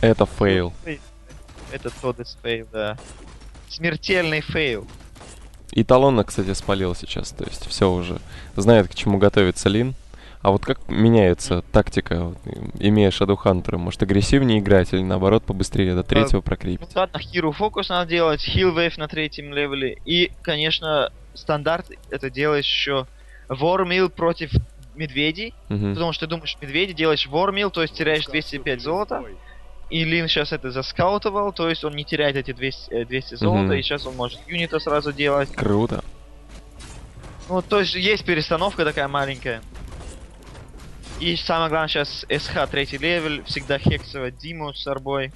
Это фейл. Это тот из фейл, да. Смертельный фейл. И талона, кстати, спалил сейчас. То есть все уже знает, к чему готовится Лин. А вот как меняется тактика, вот, имея Shadow Hunter? Может агрессивнее играть или наоборот побыстрее до третьего Ну прокрипить? ладно, Hero focus надо делать, heal wave на третьем левеле. И, конечно, стандарт это делаешь еще War Mill против медведей. Мгм. Потому что ты думаешь, медведи делаешь War Mill, то есть теряешь Войска 205 вступили в золота. И Лин сейчас это заскаутовал, то есть он не теряет эти 200, э, 200 золота, Мгм. и сейчас он может юнита сразу делать. Круто. Ну, то есть есть перестановка такая маленькая. И самое главное сейчас СХ третий левель, всегда хексовать Диму с орбой.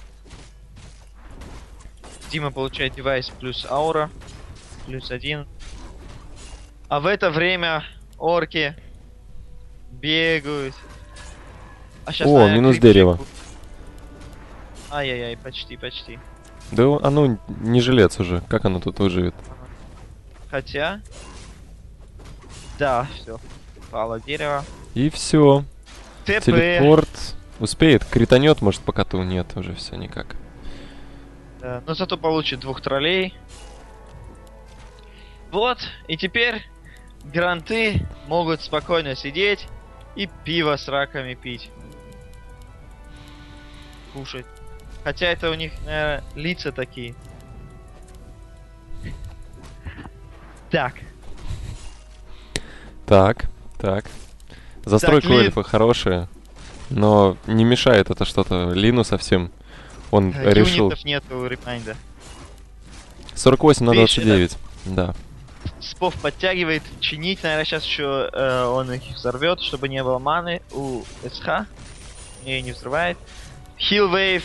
Дима получает девайс плюс аура, плюс один. А в это время орки бегают. А щас, О, наверное, минус дерево. будет. Ай-яй-яй, почти, почти. Да оно не жилец уже. Как оно тут выживет? Хотя... Да, все. Упало дерево. И все. ТП. Телепорт. Успеет? Кританет, может, по коту? Нет, уже все никак. Да, но зато получит двух троллей. Вот, и теперь гранты могут спокойно сидеть и пиво с раками пить. Кушать. Хотя это у них, наверное, лица такие. Так, Так, так. Застройка у Лин. эльфа хорошая, но не мешает это что-то Лину совсем. Он э, решил... юнитов нету у ремайнда. 48 на Вещи, да? 29. Да. Спов подтягивает, чинить, наверное, сейчас еще э, он их взорвет, чтобы не было маны у СХ. Не, не взрывает. Хил вейв,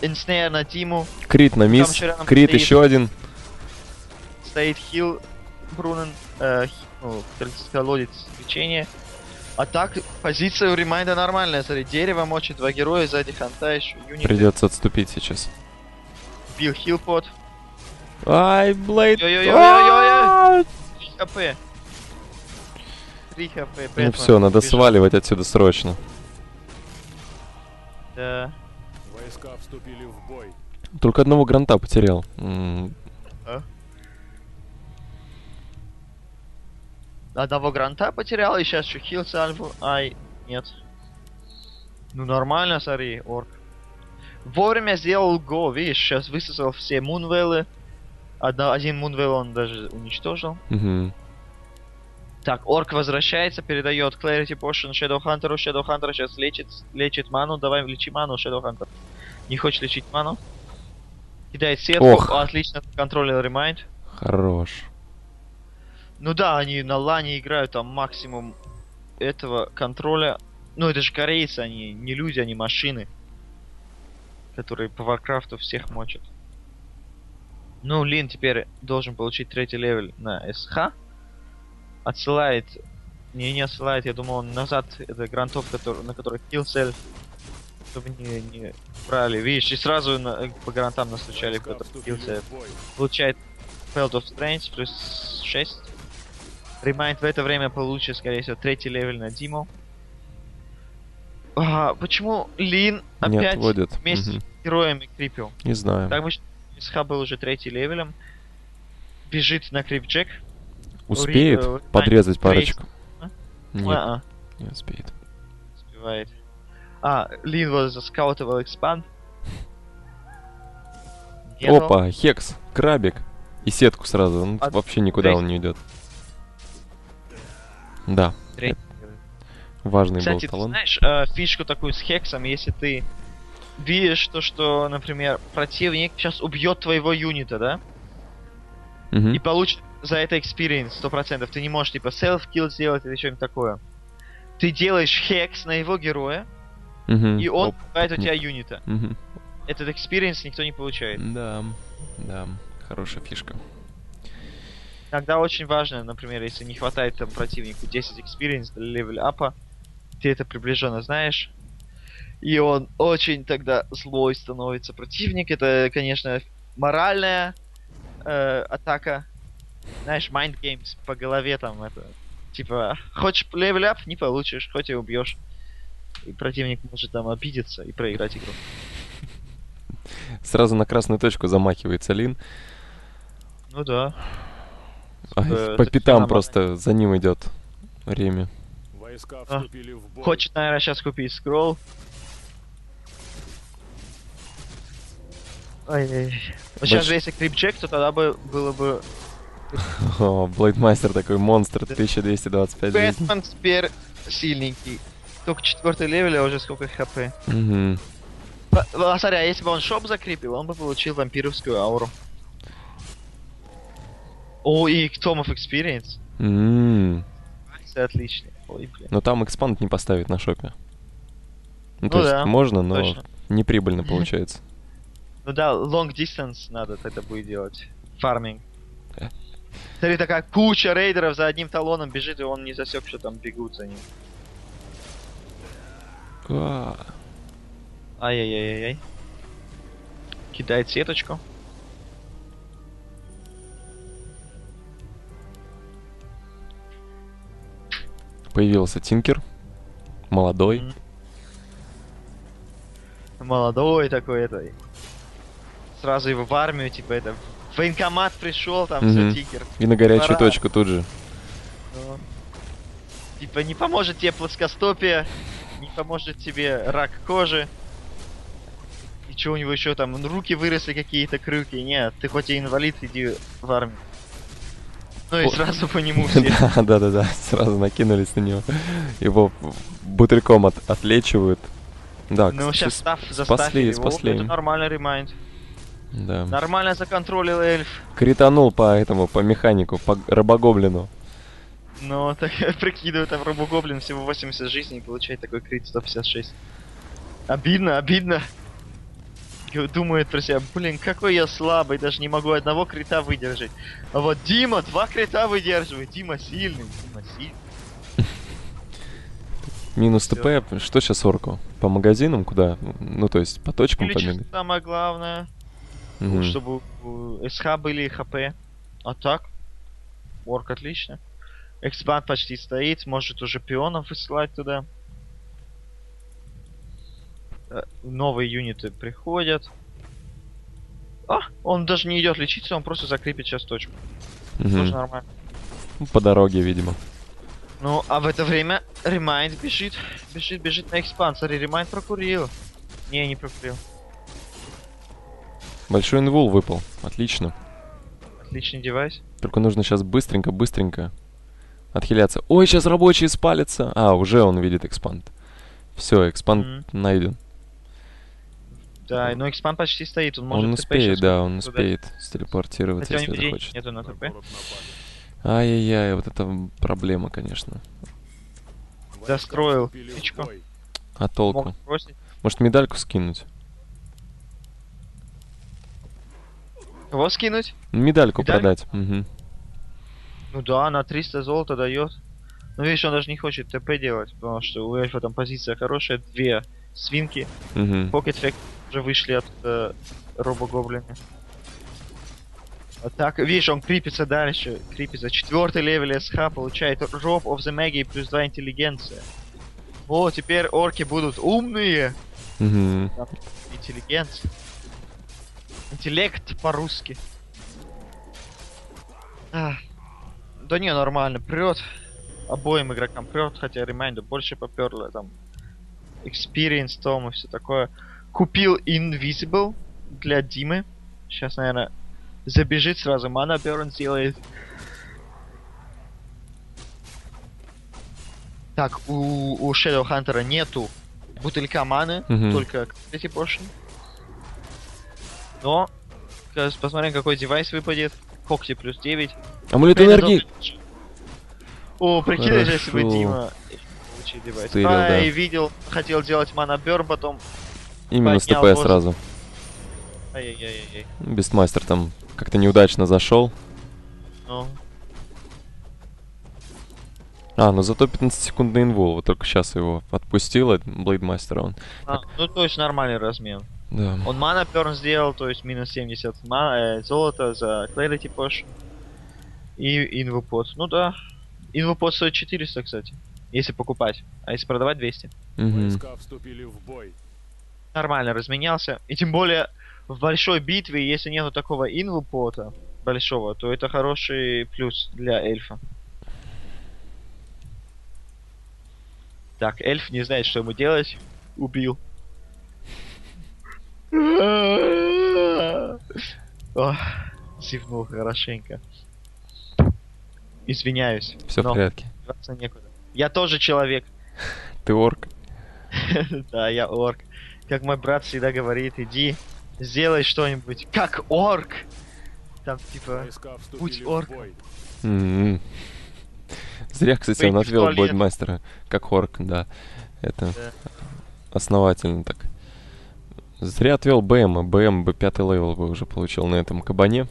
инснейр на Тиму, Крит на мисс. Крит стоит. еще один. стоит хил Брунен, э, ну, колодец лечения. А так, позиция у ремайнда нормальная, смотри, дерево мочит, два героя, сзади ханта еще, юнит, Придется отступить сейчас. бил хил под, Ай, Блейд. Ой-ой-ой-ой-ой-ой. 3 хп. 3 хп, Ну все, надо сваливать отсюда срочно. Да. Войска вступили в бой. Только одного гранта потерял. М, Одного гранта потерял, и сейчас еще хил сальву. Ай, нет. Ну нормально, смотри, орк. Вовремя сделал го, видишь, сейчас высосал все мунвеллы. Одна, один мунвелл он даже уничтожил. Мгм. Так, орк возвращается, передает Clarity Potion Shadowhunter. Shadowhunter сейчас лечит, лечит ману. Давай лечи ману, Shadowhunter. Не хочешь лечить ману? Кидает сетку. Ох. Отлично, контролер Remind. Хорош. Ну да, они на лане играют там максимум этого контроля. Ну это же корейцы, они не люди, они машины. Которые по Варкрафту всех мочат. Ну, Лин теперь должен получить третий левель на СХ. Отсылает... Не, не отсылает, я думал, он назад это грантов, который, на которых self, чтобы не, не брали. Видишь, и сразу на- по грантам настучали, Войска кто вступили kill self в бой. получает Belt of Strength плюс 6. Ремайнд в это время получит, скорее всего, третий левель на Диму. А, почему Лин Не опять отводит. вместе Мгм. с героями крипил? Не знаю. Так бы СХ был уже третий левелем. Бежит на creep jack. Успеет э, подрезать Рейс- парочку? а? Нет, А-а, не успеет. успевает. А, Лин вот заскаутовал expand. Опа, хекс, крабик. И сетку сразу. Ну, А- вообще никуда Рейс- он не идет. Да, левель. важный Кстати, был ты талон. знаешь э, фишку такую с хексом, если ты видишь то, что, например, противник сейчас убьет твоего юнита, да? Мгм. И получит за это experience 100%. Ты не можешь, типа, self-kill сделать или что-нибудь такое. Ты делаешь хекс на его героя, Мгм. и он Оп, убивает у тебя юнита. Мгм. Этот experience никто не получает. Да, да, хорошая фишка. Иногда очень важно, например, если не хватает там противнику 10 experience для левель апа, ты это приближенно знаешь, и он очень тогда злой становится. Противник это, конечно, моральная э, атака, знаешь, mind games по голове там это, типа, хочешь level up, не получишь, хоть и убьешь. И противник может там обидеться и проиграть игру. Сразу на красную точку замахивается Лин. Ну да. А, Э, по это пятам просто за ним идет Реми. Войска А. вступили в бой. Хочет, наверное, сейчас купить скролл. Вот сейчас же если creep jack, то тогда бы было бы О, Блейдмастер такой монстр, Да. 1225 жизней. Бэтмен теперь сильненький. Только четвертый левел, а уже сколько хп. А, смотри, а если бы он шоп закрипил, он бы получил вампировскую ауру. О, и Tome of Experience. М. Все отлично. Ой, блин. Но там expand не поставить на шопе. Ну, то Ну есть да, можно, но Точно. неприбыльно получается. Ну да, long distance надо тогда будет делать. Фарминг. Смотри, такая куча рейдеров за одним талоном бежит, и он не засек, что там бегут за ним. Ай-яй-яй-яй. Кидает сеточку. Появился Тинкер. Молодой. Молодой такой, это... Сразу его в армию, типа, это... В военкомат пришел, там Мгм. все тигр. И на горячую Пора. точку тут же. Ну, Типа, не поможет тебе плоскостопие, не поможет тебе рак кожи. И что у него еще там, ну, руки выросли какие-то крюки. Нет, ты хоть и инвалид, иди в армию. Ну и О. сразу по нему все. Да, да, да, сразу накинулись на него. Его бутыльком от- отлечивают. Да, Ну сейчас став спасли, его. спасли. Это нормальный ремайнд. Да. Нормально законтролил эльф. Кританул по этому, по механику, по рабогоблину. Но так прикидываю, там робогоблин всего 80 жизней получает такой крит 156. Обидно, обидно. Думает про себя, блин, какой я слабый, даже не могу одного крита выдержать. А вот Дима два крита выдерживает. Дима сильный, Дима сильный. Минус. ТП, что сейчас орку? По магазинам куда? Ну, то есть по точкам побегать? самое главное, Мгм. чтобы у СХ были ХП. А так, орк отлично. Экспанд почти стоит, может уже пионов высылать туда. Э, Новые юниты приходят. А, он даже не идет лечиться, он просто закрепит сейчас точку. Мгм. Тоже нормально. Ну, По дороге, видимо. Ну, а в это время Ремайнд бежит, бежит, бежит на expand. Смотри, Ремайнд прокурил. Не, не прокурил. Большой invul выпал. Отлично. Отличный девайс. Только нужно сейчас быстренько, быстренько отхиляться. Ой, сейчас рабочие спалятся. А, уже он видит expand. Все, expand Мгм. найден. Да, но expand почти стоит, он может он успеет, да, он туда. успеет стелепортироваться, Хотя если захочет. нету на ТП. Ай-яй-яй, вот это проблема, конечно. Достроил бой. А толку? Может медальку скинуть? Кого скинуть? Медальку Медаль? продать. Мгм. Ну да, на 300 золота дает. Ну видишь, он даже не хочет ТП делать, потому что у эльфа там позиция хорошая, две свинки. Pocket Fact уже вышли от э, робо-гоблина. Так, видишь, он крипится дальше, крипится. Четвертый левел СХ получает Robe of the Magi плюс 2 интеллигенция. О, теперь орки будут умные. Мгм. Интеллигенция. Интеллект по-русски. А, Да не, нормально, прет. Обоим игрокам прет, хотя ремайнду больше поперло, там. Experience tome и все такое. Купил Invisible для Димы. Сейчас, наверное, забежит сразу, мана Берн сделает. Так, у, у Shadow Hunter нету бутылька маны, Мгм. только эти поршни. Но, посмотрим, какой девайс выпадет. Когти плюс 9. Амулет энергии. О, прикинь, если бы. Дима получил девайс. Стырил, а, да. и видел, хотел делать манабер, потом... Именно с ТП воздух. сразу. Ай-яй-яй-яй. Бестмастер там как-то неудачно зашел. Ну, А, ну зато 15-секундный инвол. Вот только сейчас его отпустил, Блейдмастера он. а, ну то есть нормальный размен. Да. Он мана перн сделал, то есть минус 70 ма- э, золота за Clarity Potion. И инвопод. Ну да. Инвопод стоит 400, кстати. Если покупать. А если продавать 200. Мгм. Войска вступили в бой. Нормально разменялся. И тем более в большой битве, если нету такого инвопота большого, то это хороший плюс для эльфа. Так, эльф не знает, что ему делать. Убил. Зевнул хорошенько. Извиняюсь. Все в порядке. некуда. Я тоже человек. Ты орк. Да, я орк. Как мой брат всегда говорит, иди, сделай что-нибудь как орк. Там типа, Будь бой. М-м. Зря, кстати, он отвел. Бойдмастера как орк, да. Это Да. основательно так. Зря отвел БМ, БМ бы пятый левел бы уже получил на этом кабане.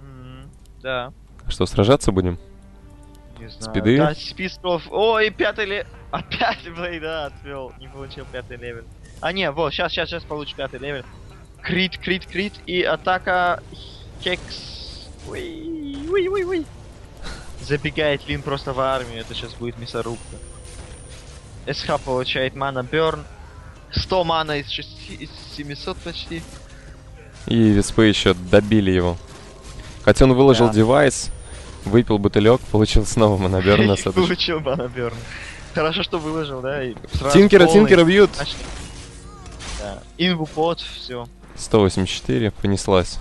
м, да, Что, сражаться будем? не знаю. Спиды? Да, списков. Ой, пятый ле... Опять Блейда отвел, не получил пятый левел. А не, вот, сейчас, сейчас, сейчас получу пятый левел. Крит, крит, крит и атака Хекс. Уи, уи, уи, уи. Забегает Лин просто в армию, это сейчас будет мясорубка. СХ получает мана Берн. 100 мана из, 6, из 700 почти. И Виспы еще добили его. Хотя он выложил Да. девайс, выпил бутылек, получил снова моноберн на. Получил мана Берн. Хорошо, что выложил, да? и Тинкера, Тинкера бьют! Да. Инвупот, все. 184, понеслась.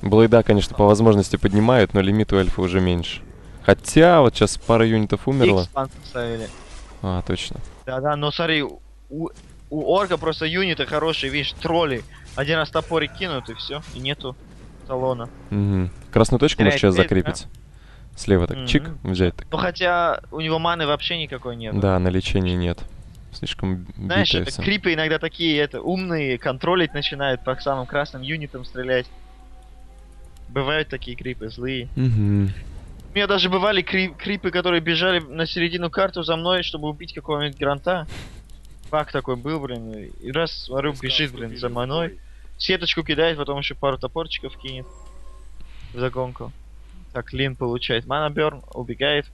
Блейда, конечно, по возможности поднимают, но лимит у эльфа уже меньше. Хотя, вот сейчас пара юнитов поставили. А, точно. Да-да, но смотри, у, у орка просто юниты хорошие, видишь, тролли. Один раз топорик кинут и все, и нету талона. Мгм. Красную точку может Теряет сейчас цель, закрепить. Слева так, чик, Мгм. взять так. Ну хотя у него маны вообще никакой нет. Да, на лечении нет. Слишком Знаешь, это крипы иногда такие, это, умные, контролить начинают по самым красным юнитам стрелять. Бывают такие крипы, злые. Мгм. У меня даже бывали кри- крипы, которые бежали на середину карту за мной, чтобы убить какого-нибудь гранта. Фак такой был, блин. И раз смотрю, бежит, блин, за мной. Сеточку кидает, потом еще пару топорчиков кинет. В загонку. Так, Лин получает манаберн, убегает.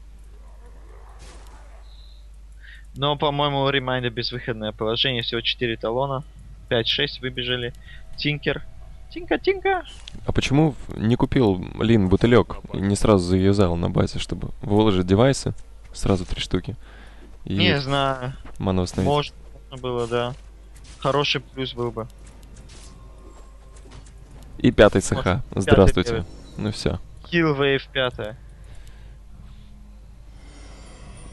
Но, по-моему, у Ремайнда безвыходное положение. Всего 4 талона. 5-6 выбежали. Тинкер. Тинка-тинка. А почему не купил Лин бутылек и не сразу заюзал на базе, чтобы выложить девайсы, сразу три штуки, и Не знаю. ману восстановить? Может, было, да. Хороший плюс был бы. И пятый SH. Пятый Здравствуйте. level. Ну все. Kill Wave 5.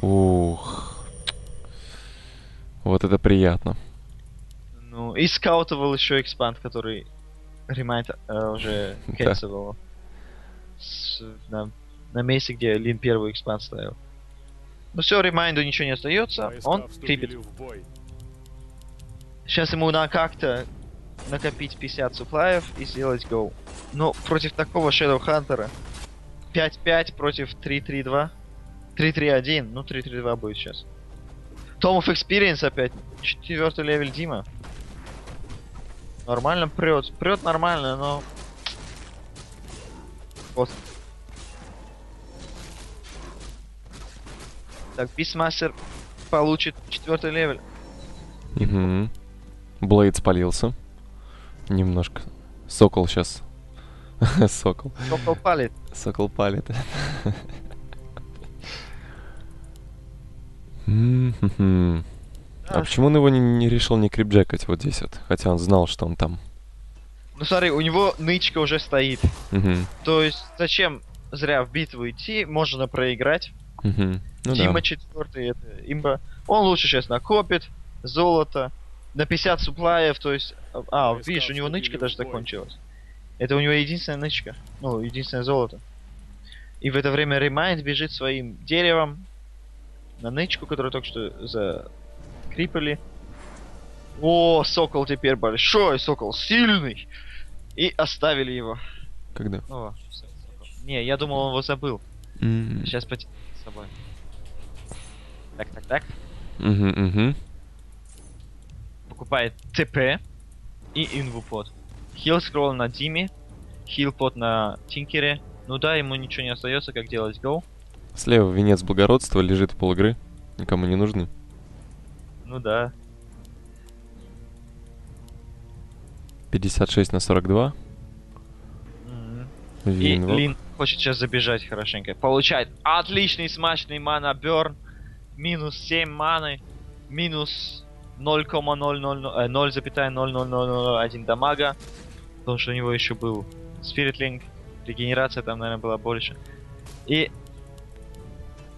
Ух. Вот это приятно. Ну, и скаутовал еще экспанд, который ремайнд э, уже. С- на, на месте, где Лин первый экспанд ставил. Ну все, ремайнду ничего не остается. Войска Он крипит. Сейчас ему надо как-то накопить 50 суплаев и сделать гоу. Но против такого Shadow Хантера 5-5 против 3-3-2. 3-3-1. Ну, 3-3-2 будет сейчас. Tome of Experience опять. Четвертый level Дима. Нормально прет. Прет нормально, но... Вот. Так, Beastmaster получит четвертый level. Угу. Blade спалился. Немножко. Сокол сейчас. Сокол. Сокол палит. Сокол палит. М-хм-хм. А почему он его не, не решил не крипджекать вот здесь вот? Хотя он знал, что он там. Ну смотри, у него нычка уже стоит. Мгм. То есть зачем зря в битву идти, можно проиграть. Мгм. Ну Дима да. четвертый, это имба. Он лучше сейчас накопит золото на 50 суплаев, то есть... А, Войска видишь, у него нычка даже закончилась. Это у него единственная нычка. Ну, единственное золото. И в это время Ремайнд бежит своим деревом на нычку, которую только что закрипали. О, сокол теперь большой, сокол сильный. И оставили его. Когда? О, всё, сокол. Не, я думал, он его забыл. М. Сейчас потерял с собой. Так, так, так. Мгм, мгм. Покупает ТП и инвупод. Хил скролл на Диме, хил под на Тинкере. Ну да, ему ничего не остается, как делать гоу. Слева венец благородства лежит в полигры. Никому не нужны. Ну да. 56 на 42. Мгм. И Винвок. Лин хочет сейчас забежать хорошенько. Получает отличный смачный мана берн. Минус 7 маны. Минус 0,000 э, 0,0001 дамага. Потому что у него еще был Spirit Link. Регенерация там, наверное, была больше. И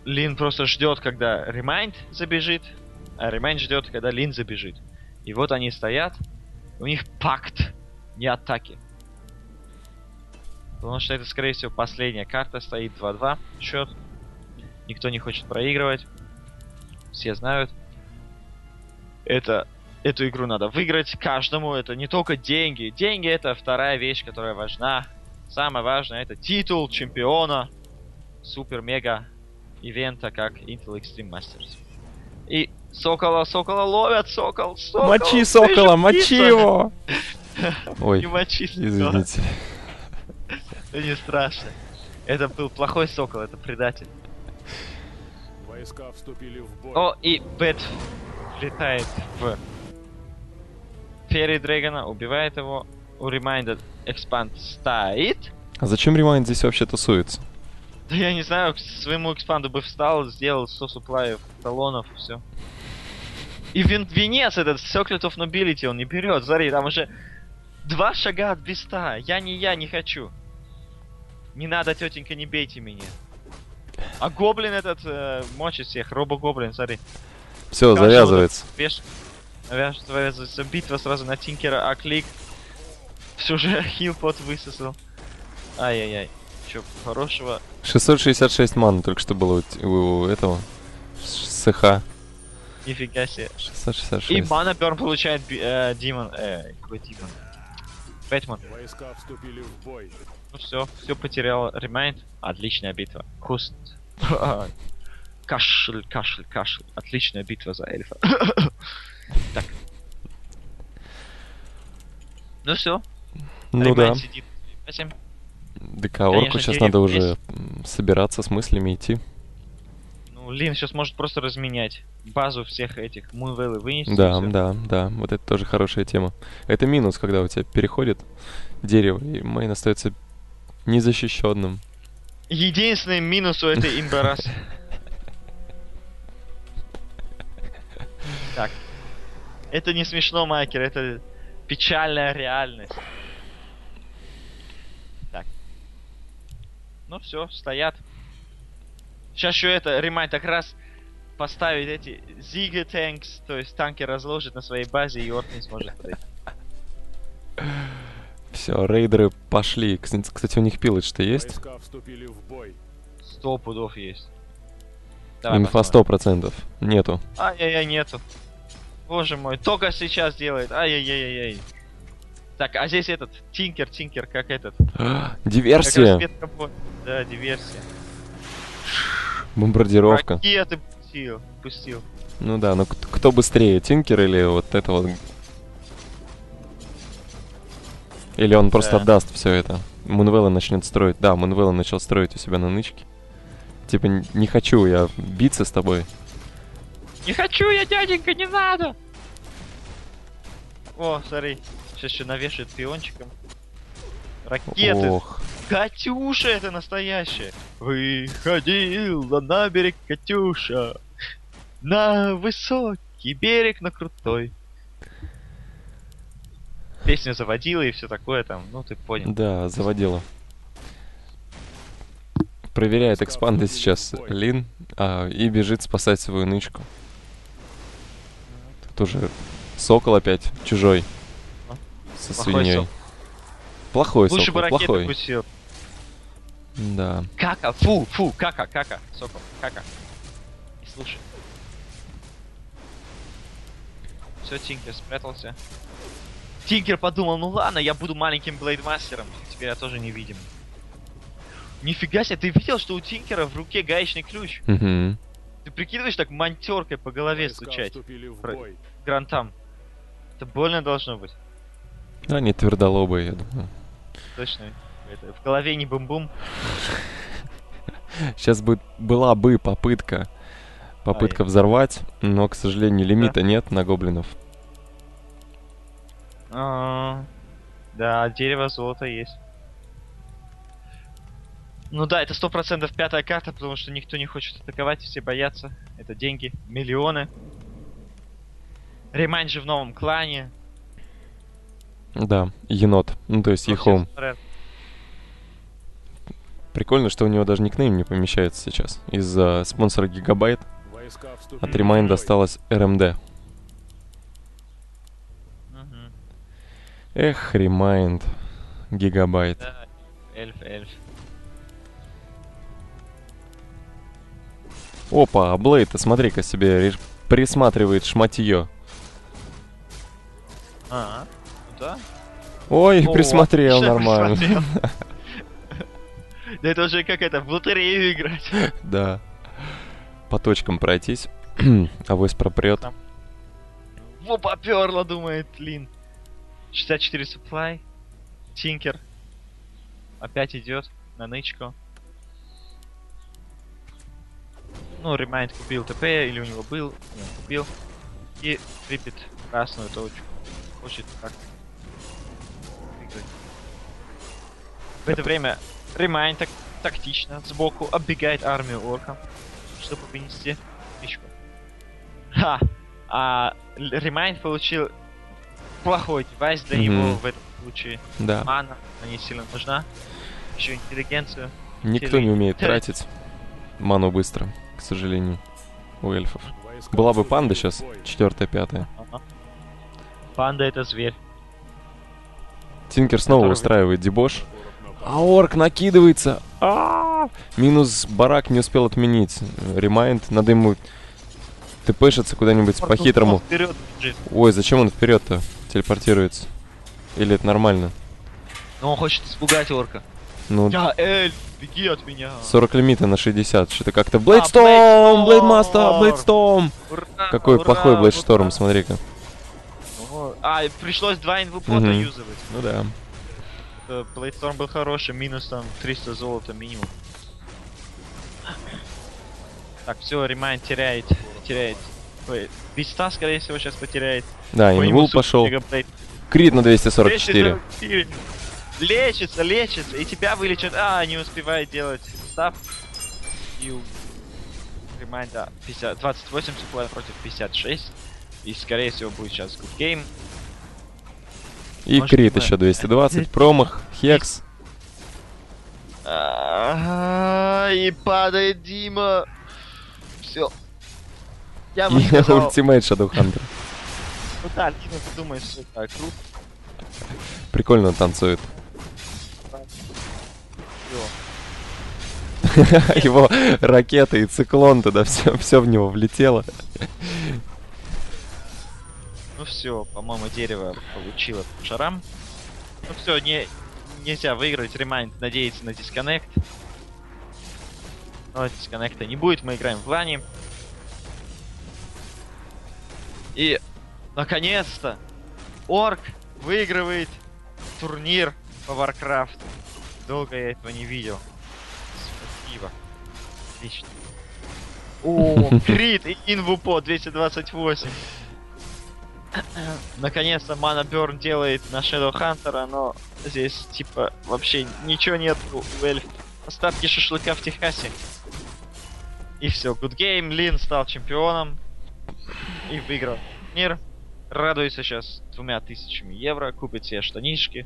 Лин просто ждет, когда Ремайнд забежит, а Ремайнд ждет, когда Лин забежит. И вот они стоят. У них пакт, не атаки. Потому что это, скорее всего, последняя карта. Стоит 2-2 счет. Никто не хочет проигрывать. Все знают. Это, эту игру надо выиграть каждому. Это не только деньги. Деньги это вторая вещь, которая важна. Самое важное это титул чемпиона супер-мега ивента, как Intel Extreme Masters. И Сокола, Сокола ловят, Сокол, Сокол! Мочи сокола, мочи его! Не Ой, мочи Сокола. извините. Это не страшно. Это был плохой Сокол, это предатель. Войска вступили в бой. О, и bat летает в Faerie Dragon а, убивает его. У Ремайнда expand стоит. А зачем Ремайнд здесь вообще тусуется? Да я не знаю, к своему expand у бы встал, сделал 100 суплаев, талонов и все. И венец этот, Circlet of Nobility, он не берет. Смотри, там уже два шага от биста. Я не я, не хочу. Не надо, тетенька, не бейте меня. А гоблин этот э, мочит всех, робо-гоблин, смотри. Все, Хорошо, завязывается. Веш... Вяж- завязывается битва сразу на Тинкера, а клик все же хилпот высосал. Ай-яй-яй. Чё, хорошего. 666 ман только что было у, у этого. СХ. Нифига себе. 666. И Mana Burn получает э, Димон. Э, какой Димон? Бэтмен. Войска вступили в бой. Ну все, все потерял. Ремайнд. Отличная битва. Куст. Кашель, кашель, кашель. Отличная битва за эльфа. так. Ну все. Ну да. сидит. Этим. ДК Орку сейчас надо уже собираться с мыслями идти. Лин сейчас может просто разменять базу всех этих мувелы вынести. Да, да, да. Вот это тоже хорошая тема. Это минус, когда у тебя переходит дерево, и Мейн остается незащищенным. Единственный минус у этой имбарас. Так. Это не смешно, Майкер, это печальная реальность. Так. Ну все, стоят. Сейчас еще это, ремайн, так раз поставить эти Зига Танкс, то есть танки разложит на своей базе, и Орк не сможет. Все, рейдеры пошли. Кс- Кстати, у них пилотч-то есть? Сто пудов есть. Давай Инфа посмотрим. 100%. Нету. Ай-яй-яй, нету. Боже мой, только сейчас делает. Ай-яй-яй-яй. Так, а здесь этот, Тинкер, Тинкер, как этот. Как Диверсия! бо- Да, диверсия. Бомбардировка. Ракеты пустил, пустил. Ну да, ну к- кто быстрее, Тинкер или вот это вот? Или он просто Да. отдаст все это? Мунвелла начнет строить. Да, Мунвелла начал строить у себя на нычке. Типа, не хочу я биться с тобой. Не хочу я, дяденька, не надо! О, смотри, сейчас еще навешает пиончиком. Ракеты. Ох. Катюша это настоящая. Выходил на наберег Катюша. На высокий берег, на крутой. Песню заводила и все такое там, ну ты понял. Да, заводила. Проверяет экспанды сейчас Лин а, и бежит спасать свою нычку. Тут уже сокол опять чужой. Со свиньей. Плохой Лучше сокол, бы ракеты плохой. пустил. Да. Кака, фу, фу, кака, кака, сокол, кака. И слушай. Все, Тинкер спрятался. Тинкер подумал, ну ладно, я буду маленьким блейдмастером. Теперь я тоже невидим. Нифига себе, ты видел, что у Тинкера в руке гаечный ключ? Ты прикидываешь так монтеркой по голове Войска стучать Про- грантам? Это больно должно быть. Они твердолобые, я думаю. Точно. Это, в голове не бум-бум. Сейчас бы была бы попытка попытка взорвать, но, к сожалению, лимита нет на гоблинов. А, Да, дерево золото есть. Ну да, это сто процентов пятая карта, потому что никто не хочет атаковать, все боятся. Это деньги, миллионы. Ремайн же в новом клане. Да, енот. Ну, то есть Ну, Ехом. смотрят. Прикольно, что у него даже никнейм не помещается сейчас. Из-за спонсора Гигабайт от бой. досталось РМД. Мгм. Эх, Ремайнд. Гигабайт. Да, эльф, эльф. Опа, а Блейд, смотри-ка себе присматривает шматье. А, да. Ой, О, присмотрел нормально. присмотрел. Да это уже как это, в лотерею играть. Да. По точкам пройтись. Авось пропрет. Во, поперло, думает Лин. 64 supply. Тинкер. Опять идет на нычку. Ну, ремайнд купил ТП, или у него был. Не, купил. И крипит красную точку. Хочет так. выиграть. В это время ремайнд так тактично сбоку оббегает армию орков, чтобы вынести нычку. Ха! А Ремайнд получил плохой девайс для него Мгм. в этом случае. Да. Мана, она не сильно нужна. Еще интеллигенцию. Никто не умеет тратить ману быстро, к сожалению, у эльфов. Была бы панда сейчас, четвертая, пятая. Ага. Панда это зверь. Тинкер снова Который- устраивает дебош. А орк накидывается. А, Минус барак не успел отменить. Ремайнд, надо ему тпшиться куда-нибудь по-хитрому. Ой, зачем он вперед-то телепортируется? Или это нормально? Но он хочет испугать орка. Ну, Я эльф, беги от меня. 40 лимита на 60. Что-то как-то... А! Storm! Блейдсторм! Ура, Какой ура, плохой ура. Блейдшторм, смотри-ка. А, пришлось два инвупота Мгм. юзывать. Ну да. Э, Блейдсторм был хороший, минус там 300 золота минимум. Так, все, Ремайн теряет, теряет. Ой, Beast а, скорее всего, сейчас потеряет. Да, По invul пошел. Крит на 244. 244. Лечится, лечится, и тебя вылечат. А, не успевает делать staff. И Ремайнд, да, 50, 28 суплай против 56. И скорее всего будет сейчас good game. И Может, крит еще 220, промах, хекс. И падает Дима. Все. Я И ультимейт Shadowhunter. ну да, Дима, ты думаешь, что так круто. Прикольно он танцует. Его ракета и циклон туда, все, все в него влетело. Ну все, по-моему, дерево получило по шарам. Ну все, не, нельзя выиграть. Ремайнд надеется на дисконнект. Но дисконнекта не будет, мы играем в лане. И, наконец-то, Орк выигрывает турнир по Warcraft. Долго я этого не видел. Спасибо. Отлично. О, крит и инвупо 228. Наконец-то Мана Берн делает на Shadow Хантера, но здесь типа вообще ничего нет у эльф. Остатки шашлыка в Техасе. И все, good game, Лин стал чемпионом и выиграл мир. Радуется сейчас двумя тысячами евро, купит себе штанишки,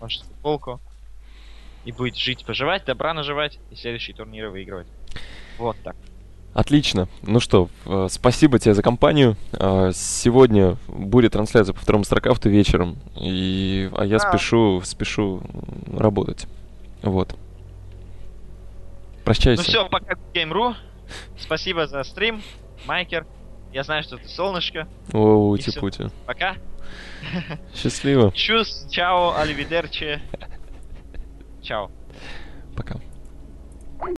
может футболку. И будет жить, поживать, добра наживать и следующие турниры выигрывать. Вот так. Отлично. Ну что, э, спасибо тебе за компанию. Э, Сегодня будет трансляция по второму строковту вечером. И, а я Да. спешу, спешу работать. Вот. Прощайся. Ну все, пока Game.ru. Спасибо за стрим, Майкер. Я знаю, что ты солнышко. О, И всё. типути. Пока. Счастливо. Чус, чао, аливидерчи. Чао.